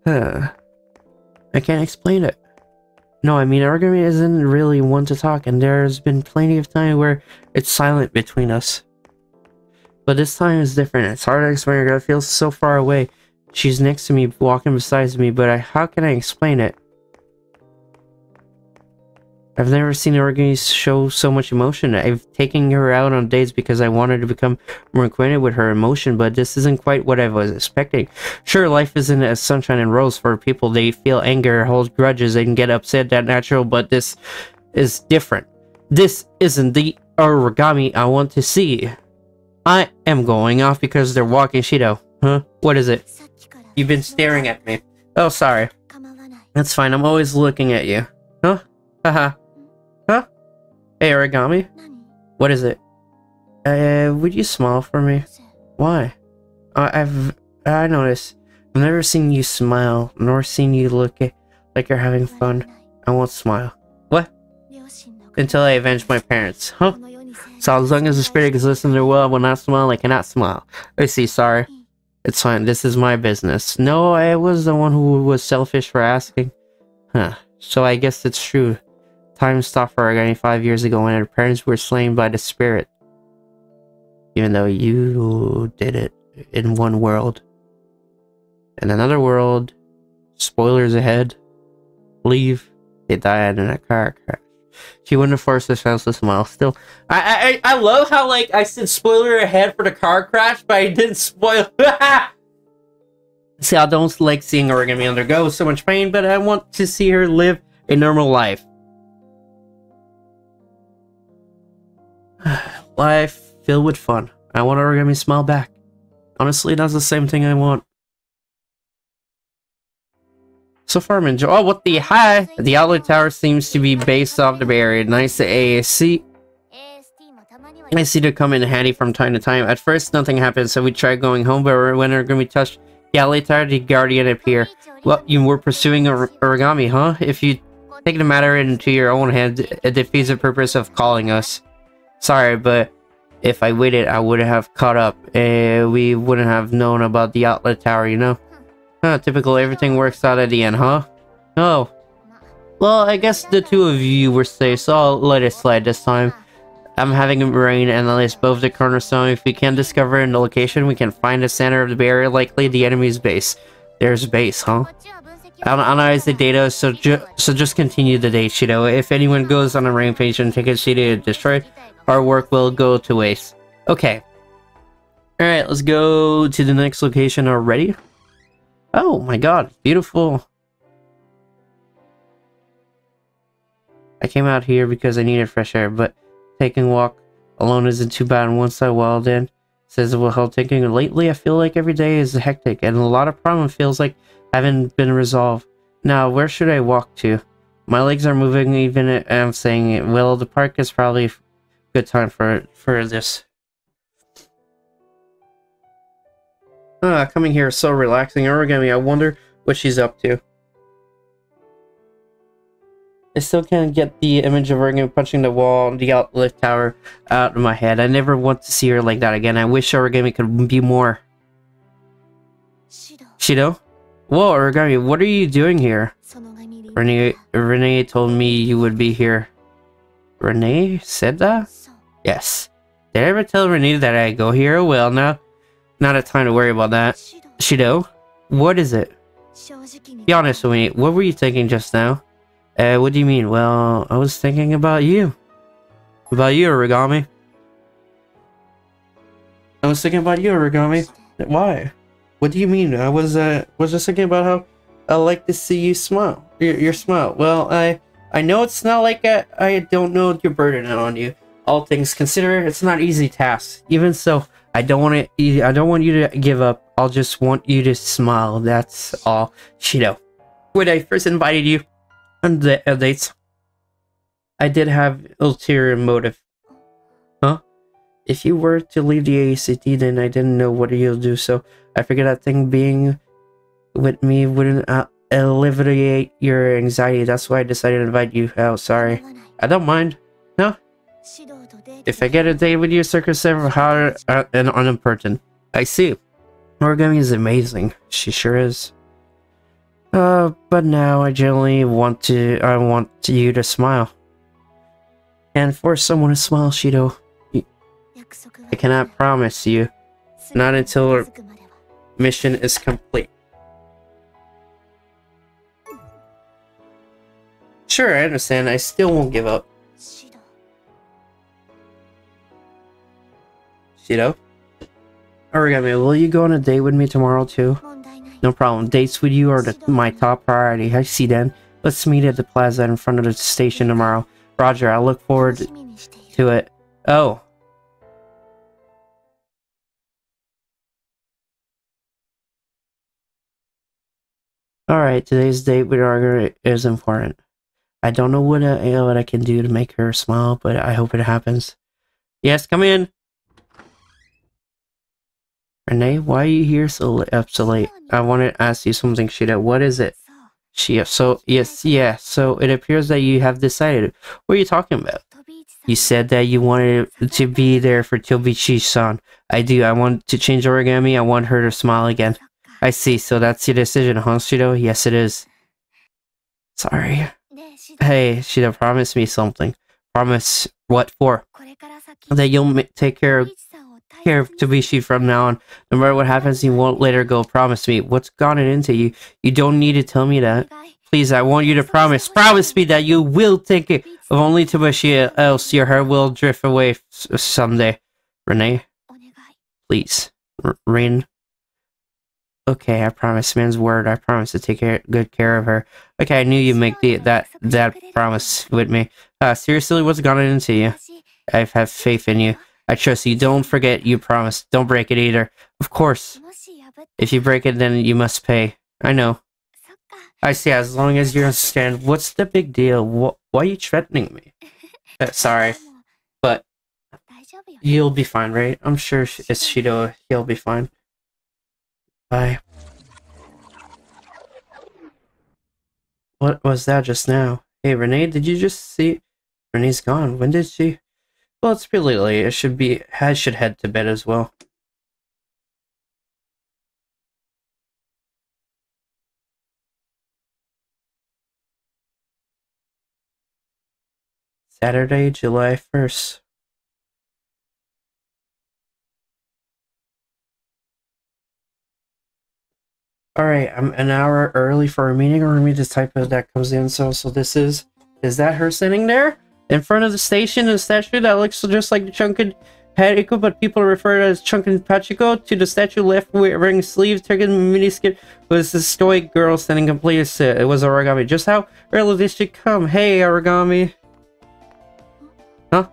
Huh. I can't explain it. No, I mean, Origami isn't really one to talk, and there's been plenty of time where it's silent between us. But this time is different. It's hard to explain. It feels so far away. She's next to me, walking beside me, but I, how can I explain it? I've never seen Origami show so much emotion. I've taken her out on dates because I wanted to become more acquainted with her emotion, but this isn't quite what I was expecting. Sure, life isn't as sunshine and rose for people. They feel anger, hold grudges, and get upset. That natural, but this is different. This isn't the origami I want to see. I am going off because they're walking Shido. Huh? What is it? You've been staring at me. Oh, sorry. That's fine. I'm always looking at you. Huh? Haha. Hey, origami? What is it? Uh, would you smile for me? Why? I've... I noticed. I've never seen you smile, nor seen you look like you're having fun. I won't smile. What? Until I avenge my parents. Huh? So as long as the spirit exists in their world, I will not smile, I cannot smile. I see, sorry. It's fine, this is my business. No, I was the one who was selfish for asking. Huh. So I guess it's true. Time stopped for Origami five years ago when her parents were slain by the spirit. Even though you did it in one world. In another world, spoilers ahead, leave, they died in a car crash. She wouldn't have forced herself to smile. Still, I, I I love how like I said spoiler ahead for the car crash, but I didn't spoil. see, I don't like seeing Origami undergo so much pain, but I want to see her live a normal life. life filled with fun. I want Origami smile back. Honestly, that's the same thing I want. So far, I'm enjoying. Oh, what the hi! The outlet tower seems to be based off the barrier. Nice AST. I see to come in handy from time to time. At first, nothing happened, so we tried going home, but when be touched, the outlet tower, the guardian appear. Well, you were pursuing origami, huh? If you take the matter into your own hands, it defeats the purpose of calling us. Sorry, but if I waited, I would have caught up. Uh, we wouldn't have known about the outlet tower, you know? Huh, typical everything works out at the end, huh? Oh. Well, I guess the two of you were safe, so I'll let it slide this time. I'm having a brain analyze both the cornerstone. If we can discover in the location, we can find the center of the barrier, likely the enemy's base. There's base, huh? I'll analyze the data, so ju so just continue the day, Shido. If anyone goes on a rampage and takes Shido to destroy, our work will go to waste. Okay. Alright, let's go to the next location already. Oh my god, beautiful. I came out here because I needed fresh air, but taking a walk alone isn't too bad. Once I wild in, says it will help taking. Lately, I feel like every day is hectic, and a lot of problem feels like haven't been resolved. Now, where should I walk to? My legs are moving, even I'm saying it. Well, the park is probably good time for for this. Ah, coming here is so relaxing. Origami, I wonder what she's up to. I still can't get the image of Origami punching the wall the outlet tower out of my head. I never want to see her like that again. I wish Origami could be more. Shido? Whoa, Origami, what are you doing here? Rinne, Rinne told me you would be here. Rinne said that? Yes. Did I ever tell Rinne that I go here? Well, now not a time to worry about that. Shido, what is it? Be honest with me, what were you thinking just now? Uh, what do you mean? Well, I was thinking about you. About you, Origami. I was thinking about you, Origami. Why? What do you mean? I was, uh, was just thinking about how I like to see you smile. Your, your smile. Well, I, I know it's not like I, I don't know your burden on you. All things considered, it's not easy task. Even so, I don't want to. I don't want you to give up. I'll just want you to smile. That's all. Shido. When I first invited you on the uh, dates, I did have ulterior motive. Huh? If you were to leave the AST, then I didn't know what you'll do. So I figured that thing being with me wouldn't uh, alleviate your anxiety. That's why I decided to invite you out. Sorry. I don't mind. No, if I get a date with you, circus ever hard uh, and unimportant. I see. Origami is amazing. She sure is. Uh, but now I generally want to, I want you to smile. And for someone to smile, Shido, I cannot promise you, not until our mission is complete. Sure, I understand. I still won't give up. You know? Origami, will you go on a date with me tomorrow too? No problem. Dates with you are the, my top priority. I see then. Let's meet at the plaza in front of the station tomorrow. Roger, I look forward to it. Oh. Alright, today's date with Arga is important. I don't know what, I, what I can do to make her smile, but I hope it happens. Yes, come in. Rinne, why are you here so up so late? I want to ask you something, Shido. What is it? Shia, so, yes, yeah, so it appears that you have decided. What are you talking about? You said that you wanted to be there for Tobiichi-san. I do. I want to change origami. I want her to smile again. I see. So that's your decision, huh, Shido? Yes, it is. Sorry. Hey, Shido, promise me something. Promise what for? That you'll take care of care of Tobiichi from now on. No matter what happens, you won't let her go. Promise me. What's gotten into you? You don't need to tell me that. Please, I want you to promise. Promise me that you will take it of only Tobiichi, else your hair will drift away someday. Rinne? Please. R Rin? Okay, I promise. Man's word. I promise to take care, good care of her. Okay, I knew you'd make the, that that promise with me. Uh, seriously, what's gotten into you? I have faith in you. I trust you. Don't forget you promised. Don't break it either. Of course. If you break it, then you must pay. I know. I see, as long as you understand. What's the big deal? Wh why are you threatening me? Uh, sorry. But you'll be fine, right? I'm sure it's Shido. He'll be fine. Bye. What was that just now? Hey, Rinne, did you just see? Rinne's gone. When did she? Well, it's really late. It should be. I should head to bed as well. Saturday, July 1st. Alright, I'm an hour early for a meeting, or me just type of that comes in, so so this is is that her sitting there? In front of the station, a statue that looks just like the Chunkin Pachiko, but people refer to as Chunkin Pachiko. To the statue left wearing sleeves, turban miniskirt was the stoic girl standing completely sit. It was origami. Just how early did she come? Hey, origami. Huh?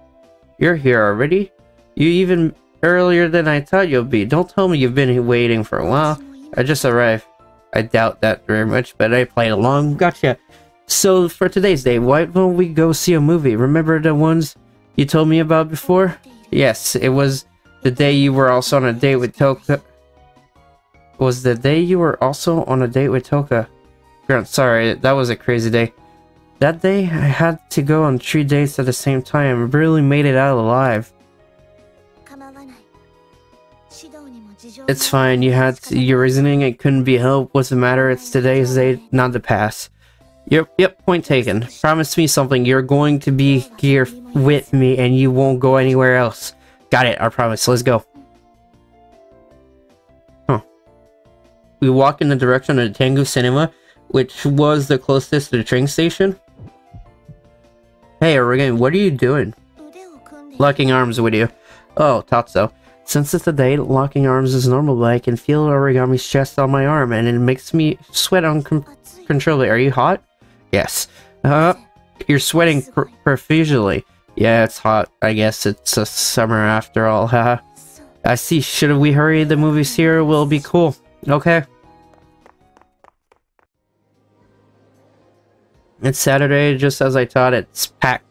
You're here already? You even earlier than I thought you'd be. Don't tell me you've been waiting for a while. I just arrived. I doubt that very much, but I played along. Gotcha. So for today's day, why don't we go see a movie? Remember the ones you told me about before? Yes, it was the day you were also on a date with Tohka. Was the day you were also on a date with Tohka? Sorry, that was a crazy day. That day, I had to go on three dates at the same time. Really made it out alive. It's fine, you had to, your reasoning, it couldn't be helped. What's the matter? It's today's date, not the past. Yep, yep, point taken. Promise me something. You're going to be here with me and you won't go anywhere else. Got it, I promise. Let's go. Huh. We walk in the direction of the Tengu Cinema, which was the closest to the train station. Hey, Origen, what are you doing? Locking arms with you. Oh, thought so. Since it's a date, locking arms is normal, but I can feel Origami's chest on my arm, and it makes me sweat uncontrollably. Are you hot? Yes. Uh, you're sweating pr profusely. Yeah, it's hot. I guess it's a summer after all, haha. I see. Should we hurry? The movies here will be cool. Okay. It's Saturday, just as I thought. It's packed.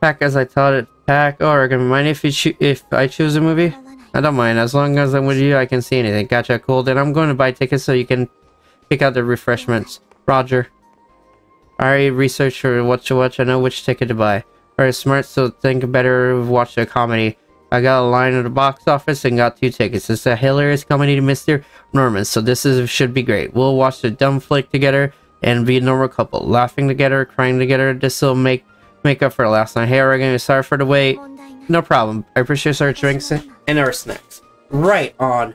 Packed as I thought it. Pack. Oh, are gonna mind if you if I choose a movie? I don't mind. As long as I'm with you, I can see anything. Gotcha. Cool. Then I'm going to buy tickets so you can pick out the refreshments. Roger. I already researched for what to watch. I know which ticket to buy. Alright, smart, so think better watch a comedy. I got a line at the box office and got two tickets. It's a hilarious comedy to Mr. Norman, so this is should be great. We'll watch the dumb flick together and be a normal couple. Laughing together, crying together. This'll make make up for last night. Hey, Oregon, sorry for the wait. No problem. I appreciate our drinks and our snacks. Right on.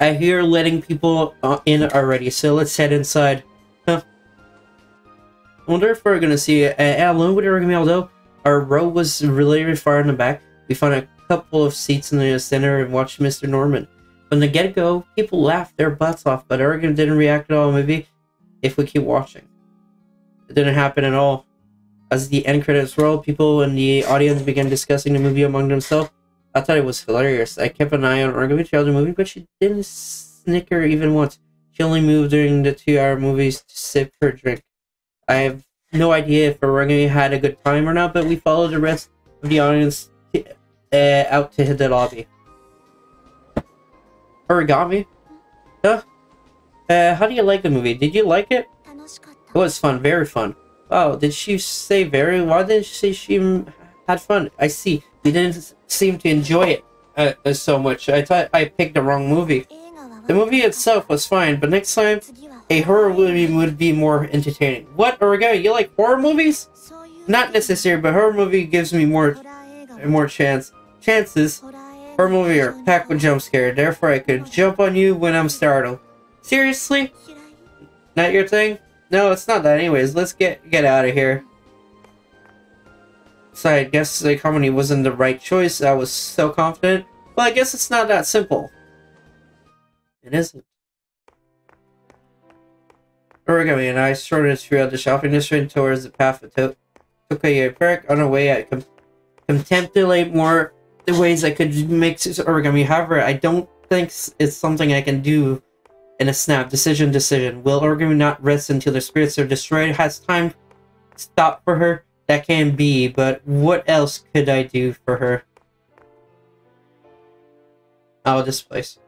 I hear letting people uh, in already, so let's head inside. Wonder if we're gonna see uh, along with although our row was really really far in the back. We found a couple of seats in the center and watched Mr. Norman. From the get-go, people laughed their butts off, but Oregon didn't react at all. Maybe if we keep watching. It didn't happen at all. As the end credits rolled, people in the audience began discussing the movie among themselves. I thought it was hilarious. I kept an eye on Origami throughout the movie, but she didn't snicker even once. She only moved during the two-hour movies to sip her drink. I have no idea if Origami had a good time or not, but we followed the rest of the audience uh, out to the lobby. Origami? Huh? Uh, how do you like the movie? Did you like it? It was fun, very fun. Oh, did she say very? Why didn't she say she had fun? I see. We didn't seem to enjoy it uh, so much. I thought I picked the wrong movie. The movie itself was fine, but next time a horror movie would be more entertaining. What, Origami, you like horror movies? Not necessary, but horror movie gives me more more chance chances. Horror movie are packed with jump scare, therefore I could jump on you when I'm startled. Seriously? Not your thing? No, it's not that anyways. Let's get get out of here. So I guess the comedy wasn't the right choice. I was so confident. Well, I guess it's not that simple. It isn't. Origami and I strode throughout the shopping district towards the path of to- Tokyo Park. On our way, I com- contemplate more the ways I could make s- origami. However, I don't think it's something I can do in a snap. Decision, decision. Will origami not rest until the spirits are destroyed? Has time stopped for her? That can be, but what else could I do for her? Oh, this place.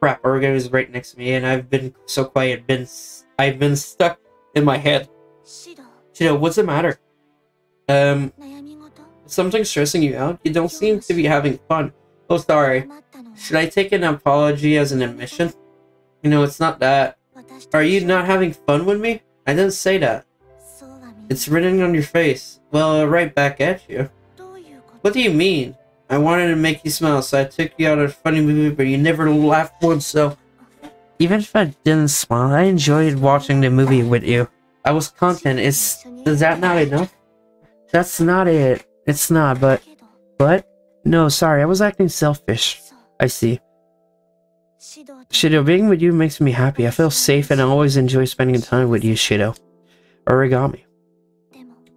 Crap, origami is right next to me, and I've been so quiet. Been I've been stuck in my head. Shido, what's the matter? Um, something stressing you out? You don't seem to be having fun. Oh, sorry. Should I take an apology as an admission? You know, it's not that. Are you not having fun with me? I didn't say that. It's written on your face. Well, uh, right back at you. What do you mean? I wanted to make you smile, so I took you out of a funny movie, but you never laughed once, so even if I didn't smile, I enjoyed watching the movie with you. I was content. Is is that not enough? That's not it. It's not, but but no, sorry, I was acting selfish. I see. Shido, being with you makes me happy. I feel safe and I always enjoy spending time with you, Shido. Origami.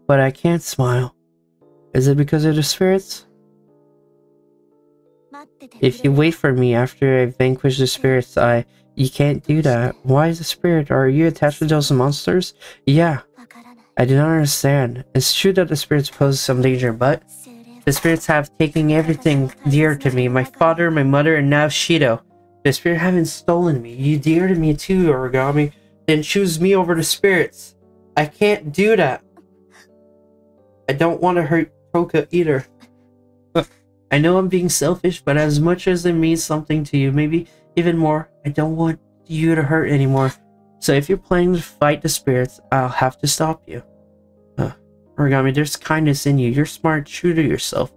But I can't smile. Is it because of the spirits? If you wait for me after I vanquish the spirits, I you can't do that. Why is the spirit? Are you attached to those monsters? Yeah. I do not understand. It's true that the spirits pose some danger, but the spirits have taken everything dear to me. My father, my mother, and now Shido. The spirit haven't stolen me. You dear to me too, Origami. Then choose me over the spirits. I can't do that. I don't want to hurt Tohka either. I know I'm being selfish, but as much as it means something to you, maybe even more, I don't want you to hurt anymore. So if you're planning to fight the spirits, I'll have to stop you. Uh, Origami, there's kindness in you. You're smart, true to yourself.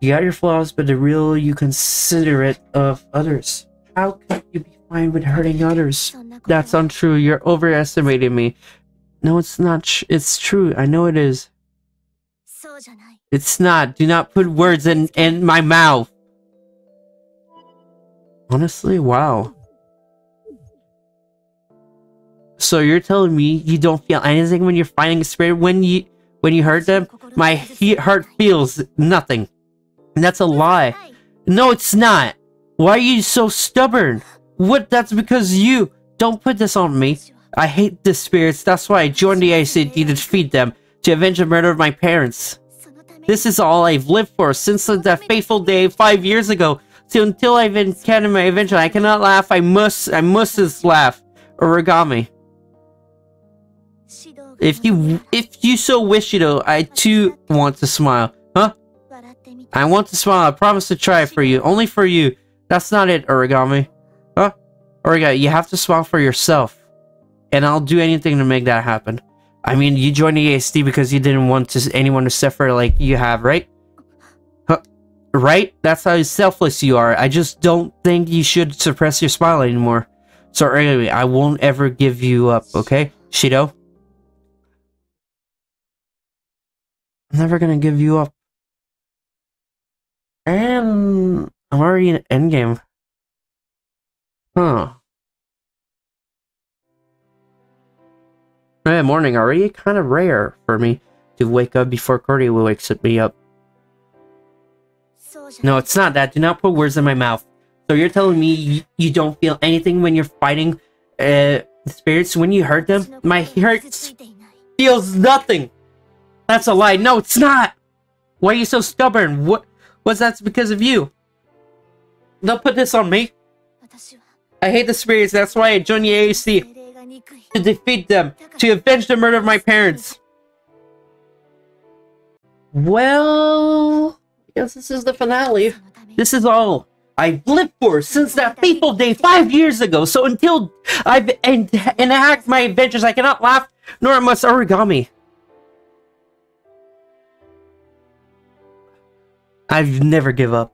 You got your flaws, but the real you considerate of others. How could you be fine with hurting others? That's untrue. You're overestimating me. No, it's not. it's true. I know it is. It's not. Do not put words in, in my mouth. Honestly, wow. So you're telling me you don't feel anything when you're fighting a spirit? When you when you hurt them, my he heart feels nothing. And that's a lie. No, it's not. Why are you so stubborn? What? That's because you don't put this on me. I hate the spirits. That's why I joined the AST to defeat them to avenge the murder of my parents. This is all I've lived for since that fateful day five years ago so until I can eventually, I cannot laugh. I must, I must laugh. Origami. If you, if you so wish, though, I too want to smile. Huh? I want to smile. I promise to try for you. Only for you. That's not it, Origami. Huh? Origami, you have to smile for yourself. And I'll do anything to make that happen. I mean, you joined the AST because you didn't want to, anyone to suffer like you have, right? Right? That's how selfless you are. I just don't think you should suppress your smile anymore. So anyway, I won't ever give you up, okay? Shido? I'm never gonna give you up. And I'm already in endgame. Huh. Hey, morning already? Kind of rare for me to wake up before Cordy wakes me up. No, it's not that. Do not put words in my mouth. So you're telling me you, you don't feel anything when you're fighting uh, spirits? When you hurt them, my heart feels nothing. That's a lie. No, it's not. Why are you so stubborn? What was that? because of you? They'll put this on me. I hate the spirits. That's why I joined the AST to defeat them, to avenge the murder of my parents. Well, guess this is the finale. This is all I've lived for since that fateful day five years ago. So until I've en enact my adventures, I cannot laugh nor must origami. I've never give up.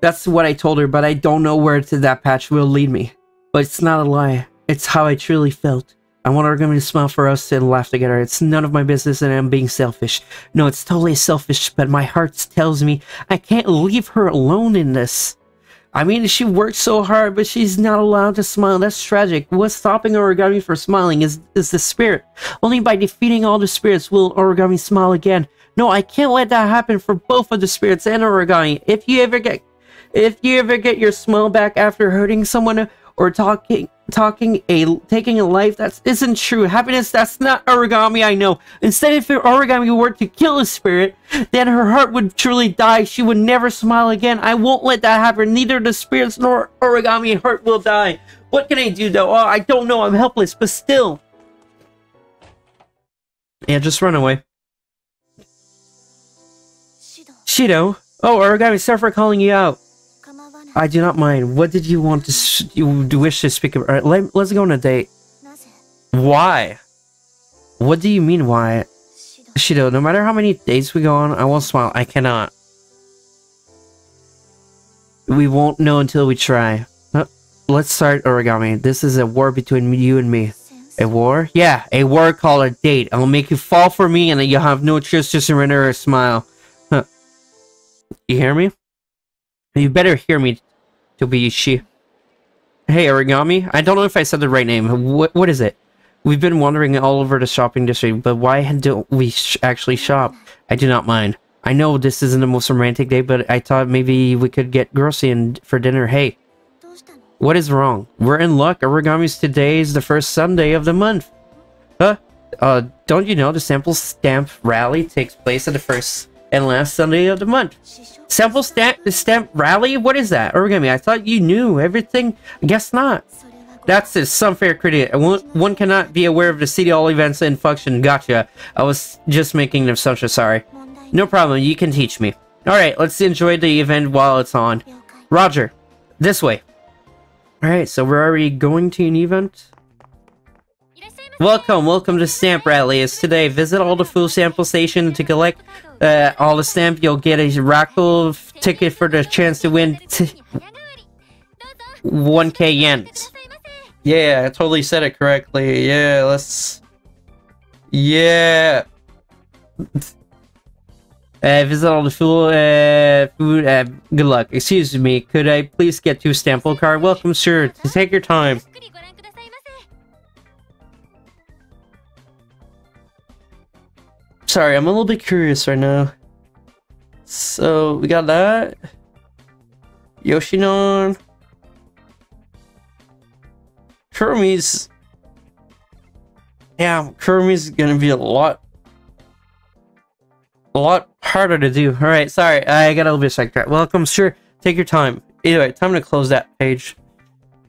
That's what I told her, but I don't know where to that patch will lead me. But it's not a lie. It's how I truly felt. I want Origami to smile for us and laugh together. It's none of my business and I'm being selfish. No, it's totally selfish, but my heart tells me I can't leave her alone in this. I mean, she worked so hard, but she's not allowed to smile. That's tragic. What's stopping Origami from smiling is, is the spirit. Only by defeating all the spirits will Origami smile again. No, I can't let that happen for both of the spirits and Origami. If you ever get if you ever get your smile back after hurting someone or talking talking a taking a life that isn't true. Happiness that's not origami i know. Instead if origami were to kill a spirit then her heart would truly die. She would never smile again. I won't let that happen. Neither the spirits nor origami heart will die. What can i do though? Oh, i don't know. I'm helpless but still. Yeah just run away. Shido. Oh origami sorry for calling you out. I do not mind. What did you want to you wish to speak about? Let, let's go on a date. Why? What do you mean why? Shido, no matter how many dates we go on, I won't smile. I cannot. We won't know until we try. Let's start origami. This is a war between you and me. A war? Yeah, a war called a date. I'll make you fall for me and you'll have no choice to surrender or smile. Huh. You hear me? You better hear me. Tobiishi. Hey, Origami. I don't know if I said the right name. What, what is it? We've been wandering all over the shopping district, but why don't we sh actually shop? I do not mind. I know this isn't the most romantic day, but I thought maybe we could get grocery for dinner. Hey, what is wrong? We're in luck. Origami's today is the first Sunday of the month. Huh? Uh, don't you know the sample stamp rally takes place at the first and last Sunday of the month. Sample stamp, stamp rally? What is that? Origami, I thought you knew everything. I guess not. That's this. Some fair critic. One cannot be aware of the city all events and function. Gotcha. I was just making an assumption, sorry. No problem, you can teach me. Alright, let's enjoy the event while it's on. Roger, this way. Alright, so we're already going to an event? Welcome, welcome to Stamp Rally. It's today. Visit all the full sample station to collect uh, all the stamp. You'll get a raffle ticket for the chance to win t- 1k yens. Yeah, I totally said it correctly. Yeah, let's. Yeah. Uh, visit all the full uh, food. Uh, good luck. Excuse me, could I please get two sample card? Welcome, sir. Take your time. Sorry, I'm a little bit curious right now. So we got that. Yoshinon. Kurumi's. Yeah, Kurumi's gonna be a lot. A lot harder to do. Alright, sorry, I got a little bit sidetracked. Welcome, sure. Take your time. Anyway, time to close that page.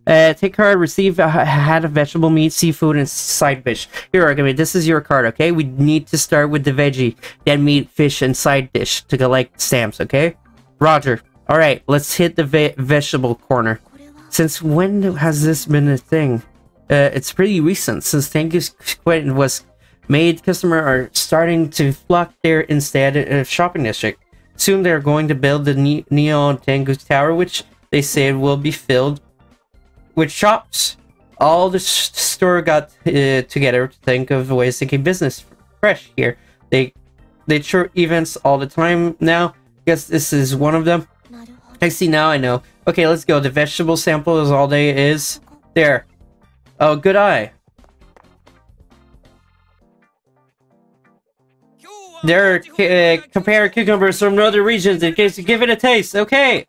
Uh, take card, receive uh, a hat of vegetable meat, seafood, and side fish. Here, Origami, this is your card, okay? We need to start with the veggie, then meat, fish, and side dish to collect stamps, okay? Roger. Alright, let's hit the ve vegetable corner. Since when has this been a thing? Uh, it's pretty recent, since Thank You Squid was made, customers are starting to flock there instead of shopping district. Soon they're going to build the ne Neon Tengu Tower, which they say will be filled with shops. All the store got uh, together to think of ways to keep business fresh here. They they throw events all the time now. Guess this is one of them. I see now. I know. Okay, let's go. The vegetable sample is all day is there. Oh, good eye. There are uh, compare cucumbers from other regions in case you give it a taste. Okay.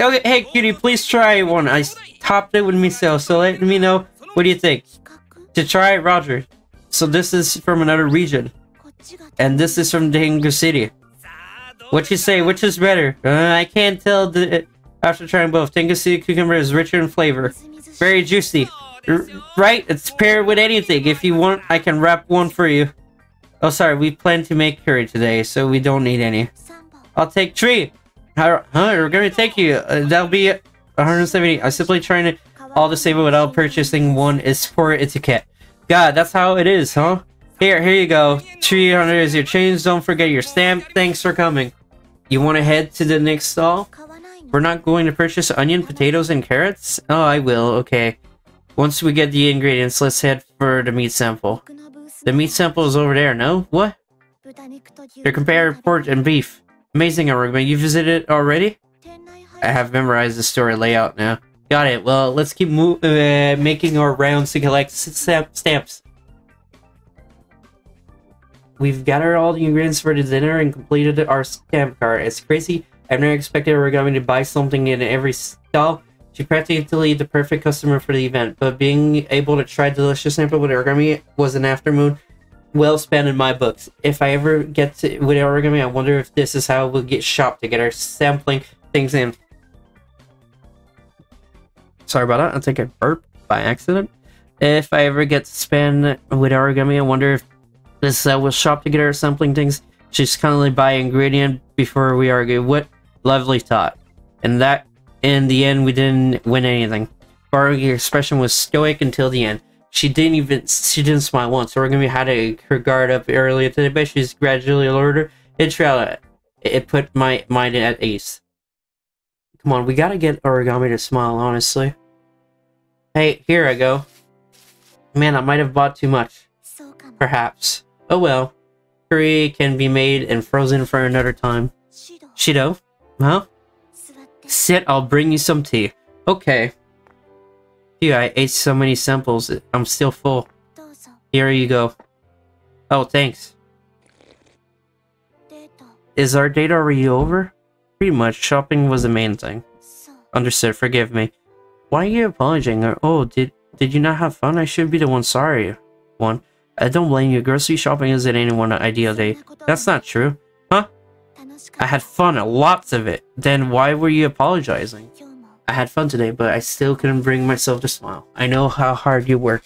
okay. Hey, cutie, please try one. I topped it with miso, so let me know what do you think. To try it, Roger. So this is from another region. And this is from Tengu City. What you say? Which is better? Uh, I can't tell the, after trying both. Tengu City cucumber is richer in flavor. Very juicy. R right? It's paired with anything. If you want, I can wrap one for you. Oh, sorry. We plan to make curry today, so we don't need any. I'll take three. How, huh? We're gonna take you. Uh, that'll be 170. I'm simply trying to all to save it without purchasing one is for etiquette. God, that's how it is, huh? Here, here you go. 300 is your change. Don't forget your stamp. Thanks for coming. You want to head to the next stall? We're not going to purchase onion, potatoes, and carrots? Oh, I will. Okay. Once we get the ingredients, let's head for the meat sample. The meat sample is over there, no? What? They're comparing pork and beef. Amazing, Origami. You visited it already? I have memorized the store layout now. Got it. Well, let's keep uh, making our rounds to collect stamps. We've gathered all the ingredients for the dinner and completed our stamp card. It's crazy. I've never expected we're going to buy something in every stall. She practically the perfect customer for the event, but being able to try delicious sample with Origami was an afternoon well spent in my books. If I ever get to with Origami, I wonder if this is how we'll get shopped to get our sampling things in. Sorry about that. I think I burped by accident. If I ever get to spend with origami, I wonder if this uh, will shop to get our sampling things. Just kindly buy ingredient before we argue. What lovely thought. And that, in the end, we didn't win anything. Barugi's expression was stoic until the end. She didn't even she didn't smile once. Origami had a, her guard up earlier today, but she's gradually lowered It. It put my mind at ease. Come on, we gotta get Origami to smile, honestly. Hey, here I go. Man, I might have bought too much. Perhaps. Oh well. Curry can be made and frozen for another time. Shido? Huh? Sit, I'll bring you some tea. Okay. Dude, I ate so many samples, I'm still full. Here you go. Oh, thanks. Is our date already over? Pretty much, shopping was the main thing. Understood, forgive me. Why are you apologizing? Oh, did did you not have fun? I should be the one sorry. One, I don't blame you. Grocery shopping isn't anyone's ideal day. That's not true. I had fun, lots of it. Then why were you apologizing? I had fun today, but I still couldn't bring myself to smile. I know how hard you work.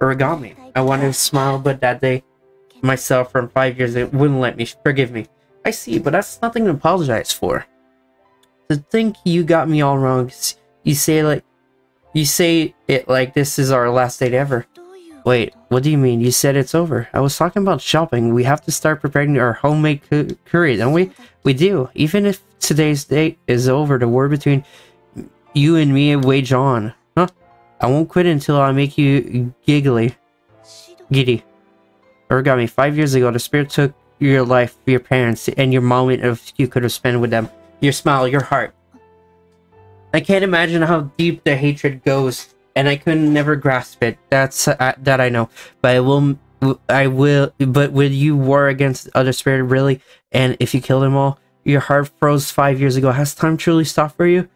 Origami. I wanted to smile, but that day, myself from five years, it wouldn't let me. Forgive me. I see, but that's nothing to apologize for. To think you got me all wrong, you say like, you say it like this is our last date ever. Wait, what do you mean? You said it's over. I was talking about shopping. We have to start preparing our homemade curry, don't we? We do. Even if today's date is over, the war between you and me wage on. Huh? I won't quit until I make you giggly. Giddy. Origami, five years ago, the spirit took your life, your parents, and your moment of you could have spent with them. Your smile, your heart. I can't imagine how deep the hatred goes and I could never grasp it. That's uh, that I know. But I will, I will. But with you war against other spirit, really, and if you kill them all, your heart froze five years ago. Has time truly stopped for you?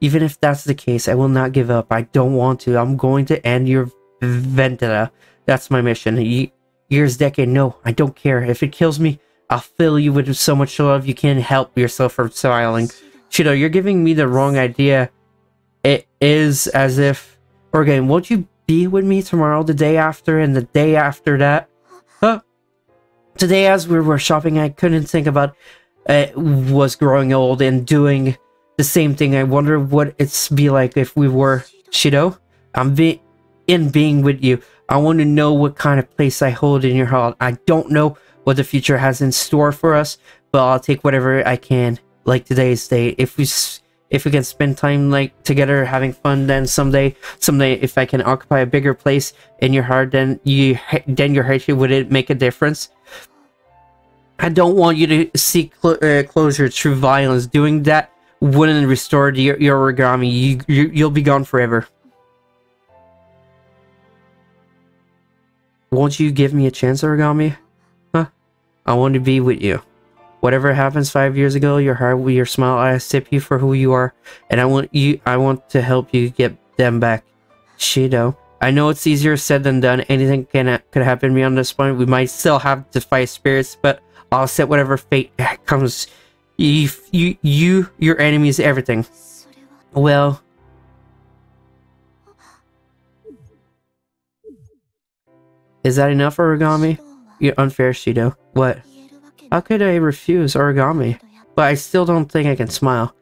Even if that's the case, I will not give up. I don't want to. I'm going to end your vendetta. That's my mission. Ye- years, decade. No, I don't care. If it kills me, I'll fill you with so much love you can't help yourself from smiling. Shido, you're giving me the wrong idea. It is as if, Organ, won't you be with me tomorrow, the day after, and the day after that? Huh? Today, as we were shopping, I couldn't think about uh, was growing old and doing the same thing. I wonder what it's be like if we were Shido. I'm be in being with you. I want to know what kind of place I hold in your heart. I don't know what the future has in store for us, but I'll take whatever I can. Like today's day, if we if we can spend time like together having fun, then someday, someday, if I can occupy a bigger place in your heart, then you then your hatred would it make a difference? I don't want you to seek cl- uh, closure through violence. Doing that wouldn't restore the, your origami. You, you you'll be gone forever. Won't you give me a chance, origami? Huh? I want to be with you. Whatever happens five years ago, your heart will your smile—I tip you for who you are, and I want you I want to help you get them back. Shido. I know it's easier said than done. Anything can could happen beyond this point. We might still have to fight spirits, but I'll accept whatever fate comes. If you, you, your enemies, everything. Well. Is that enough, Origami? You're unfair, Shido. What? How could I refuse origami? But I still don't think I can smile.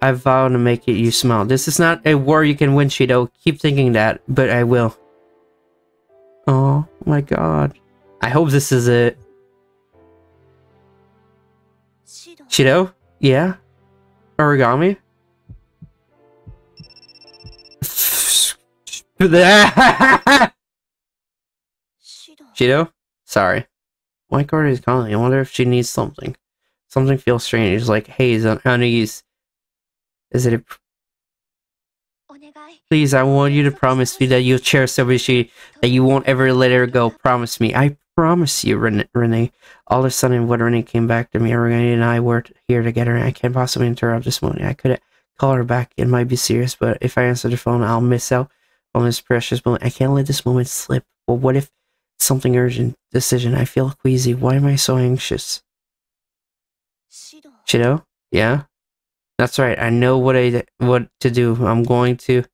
I vow to make it you smile. This is not a war you can win, Shido. Keep thinking that, but I will. Oh my god. I hope this is it. Shido? Yeah? Origami? Shido? Sorry. Why Carter is calling? I wonder if she needs something. Something feels strange, like haze on unease. Is it a... Please, I want you to promise me that you'll cherish Sobishi, that you won't ever let her go. Promise me. I promise you, Ren Rinne. All of a sudden, when Renee came back to me, Renee and I were here together, and I can't possibly interrupt this morning. I could call her back. It might be serious, but if I answer the phone, I'll miss out on this precious moment. I can't let this moment slip. Well, what if Something urgent. Decision. I feel queasy. Why am I so anxious? Shido? Yeah? That's right. I know what I what to do. I'm going to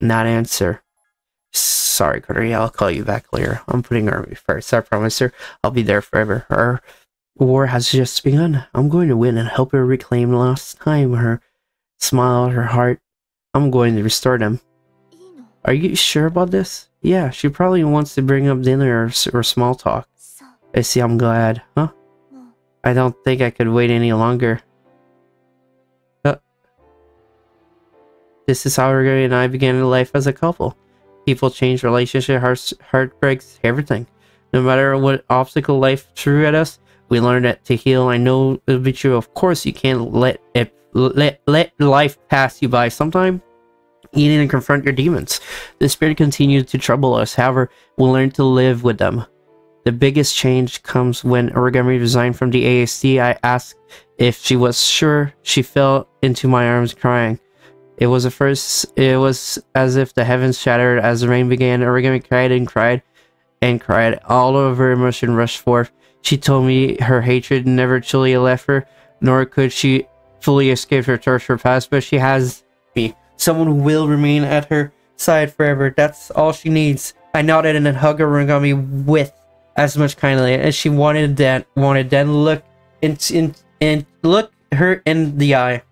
not answer. Sorry, Cordelia. I'll call you back later. I'm putting army first. I promise her I'll be there forever. Her war has just begun. I'm going to win and help her reclaim lost time. Her smile, her heart. I'm going to restore them. Are you sure about this? Yeah, she probably wants to bring up dinner or, or small talk. I see, I'm glad. Huh? I don't think I could wait any longer. Uh, this is how Gregory and I began life as a couple. People change relationship, heartbreaks, everything. No matter what obstacle life threw at us, we learned that to heal. I know it'll be true. Of course, you can't let it let let life pass you by. Sometimes you need to confront your demons. The spirit continued to trouble us. However, we learned to live with them. The biggest change comes when Origami resigned from the AST. I asked if she was sure. She fell into my arms crying. It was the first, it was as if the heavens shattered as the rain began. Origami cried and cried and cried. All of her emotion rushed forth. She told me her hatred never truly left her, nor could she fully escape her torture past, but she has. Someone who will remain at her side forever. That's all she needs. I nodded and then hugged Origami with as much kindly as she wanted that wanted then look in, in and look her in the eye.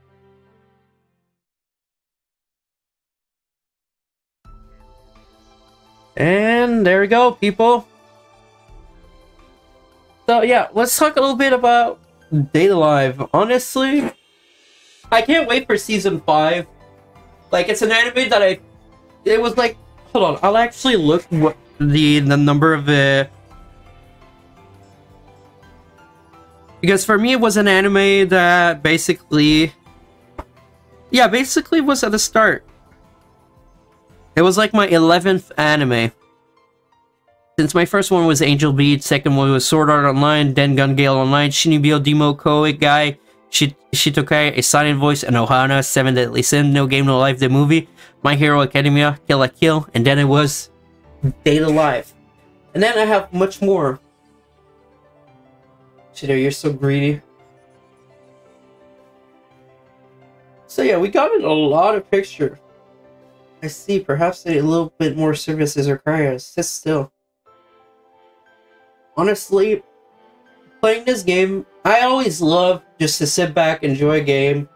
And there we go, people. So yeah, let's talk a little bit about Date A Live. Honestly, I can't wait for season five. Like it's an anime that I it was like hold on, I'll actually look what the the number of uh because for me it was an anime that basically yeah basically was at the start. It was like my 11th anime. Since my first one was angel beat second one was sword art online then gun gale online Chunibyo demo Koi ga Shi- shitokai a silent voice and ohana seven deadly sin no game no life the movie my hero academia Kill la Kill and then it was Date A Live and then i have much more Shido, you're so greedy. So yeah, we got in a lot of picture. I see, perhaps a little bit more services are required. Sit still. Honestly, playing this game, I always love just to sit back, enjoy a game,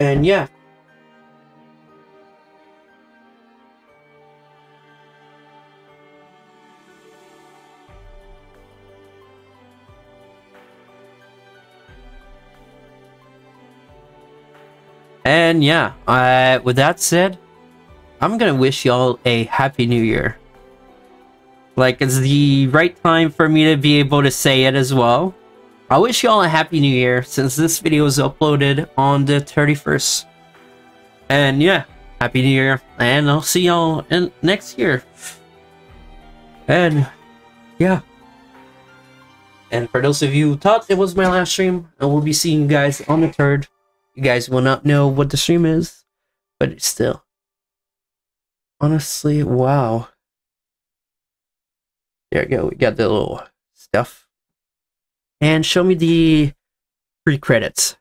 and yeah. And yeah, uh, with that said, I'm gonna wish y'all a happy new year. Like, it's the right time for me to be able to say it as well. I wish y'all a happy new year since this video is uploaded on the 31st. And yeah, happy new year, and I'll see y'all in next year. And yeah. And for those of you who thought it was my last stream, I will be seeing you guys on the 3rd. You guys will not know what the stream is, but still. Honestly, wow. There we go. We got the little stuff. And show me the pre credits.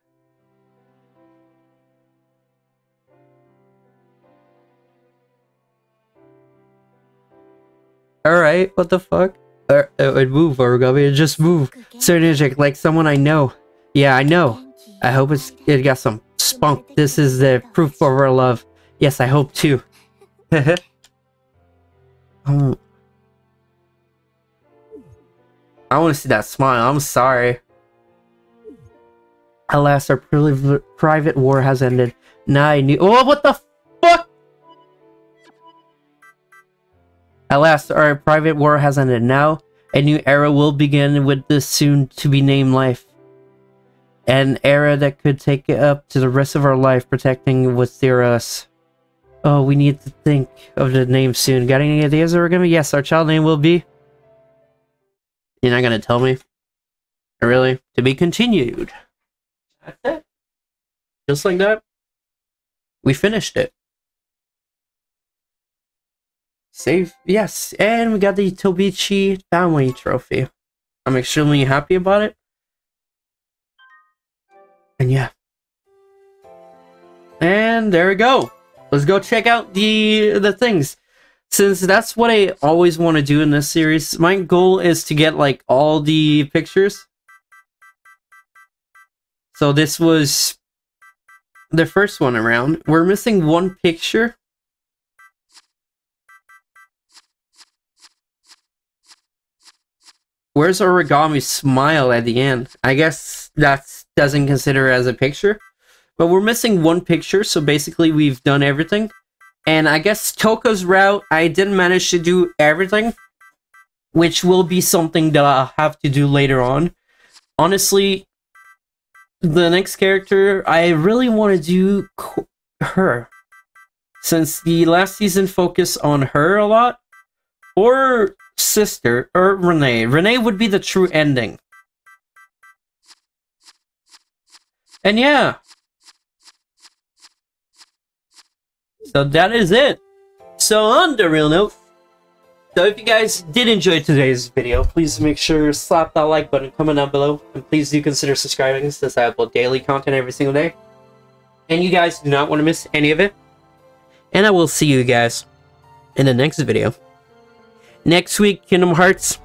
Alright, what the fuck? Uh, it would move, origami. It just move. Synergic, like someone I know. Yeah, I know. I hope it's it got some spunk. This is the proof of our love. Yes, I hope too. um, I want to see that smile. I'm sorry. Alas, our private war has ended. Now I knew- Oh, what the fuck? Alas, our private war has ended. Now, a new era will begin with this soon-to-be-named life. An era that could take it up to the rest of our life, protecting what's dear us. Oh, we need to think of the name soon. Got any ideas, Are we gonna be? Yes, our child name will be... You're not gonna tell me? Really? To be continued. That's it. Just like that. We finished it. Save, yes, and we got the Tobiichi Family Trophy. I'm extremely happy about it. And yeah. And there we go. Let's go check out the the things. Since that's what I always want to do in this series, my goal is to get like all the pictures. So this was the first one around. We're missing one picture Where's origami smile at the end? I guess that doesn't consider as a picture. But we're missing one picture, so basically we've done everything. And I guess Tohka's route, I didn't manage to do everything. Which will be something that I'll have to do later on. Honestly, the next character, I really want to do her. Since the last season focused on her a lot. Or sister, or Rinne. Rinne would be the true ending. And yeah. So that is it. So on the real note, so if you guys did enjoy today's video, please make sure to slap that like button, comment down below, and please do consider subscribing since I upload daily content every single day. And you guys do not want to miss any of it. And I will see you guys in the next video. Next week, Kingdom Hearts.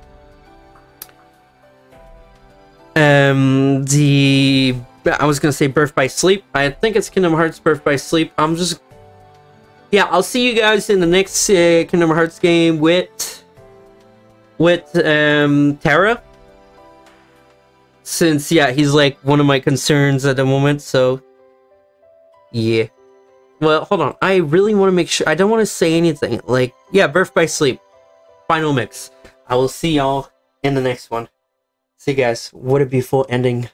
Um, the I was gonna say Birth by Sleep. I think it's Kingdom Hearts Birth by Sleep. I'm just yeah. I'll see you guys in the next uh, Kingdom Hearts game with with um Terra. Since yeah, he's like one of my concerns at the moment. So yeah. Well, hold on. I really want to make sure. I don't want to say anything. Like yeah, Birth by Sleep final mix. I will see y'all in the next one. See you guys. What a beautiful ending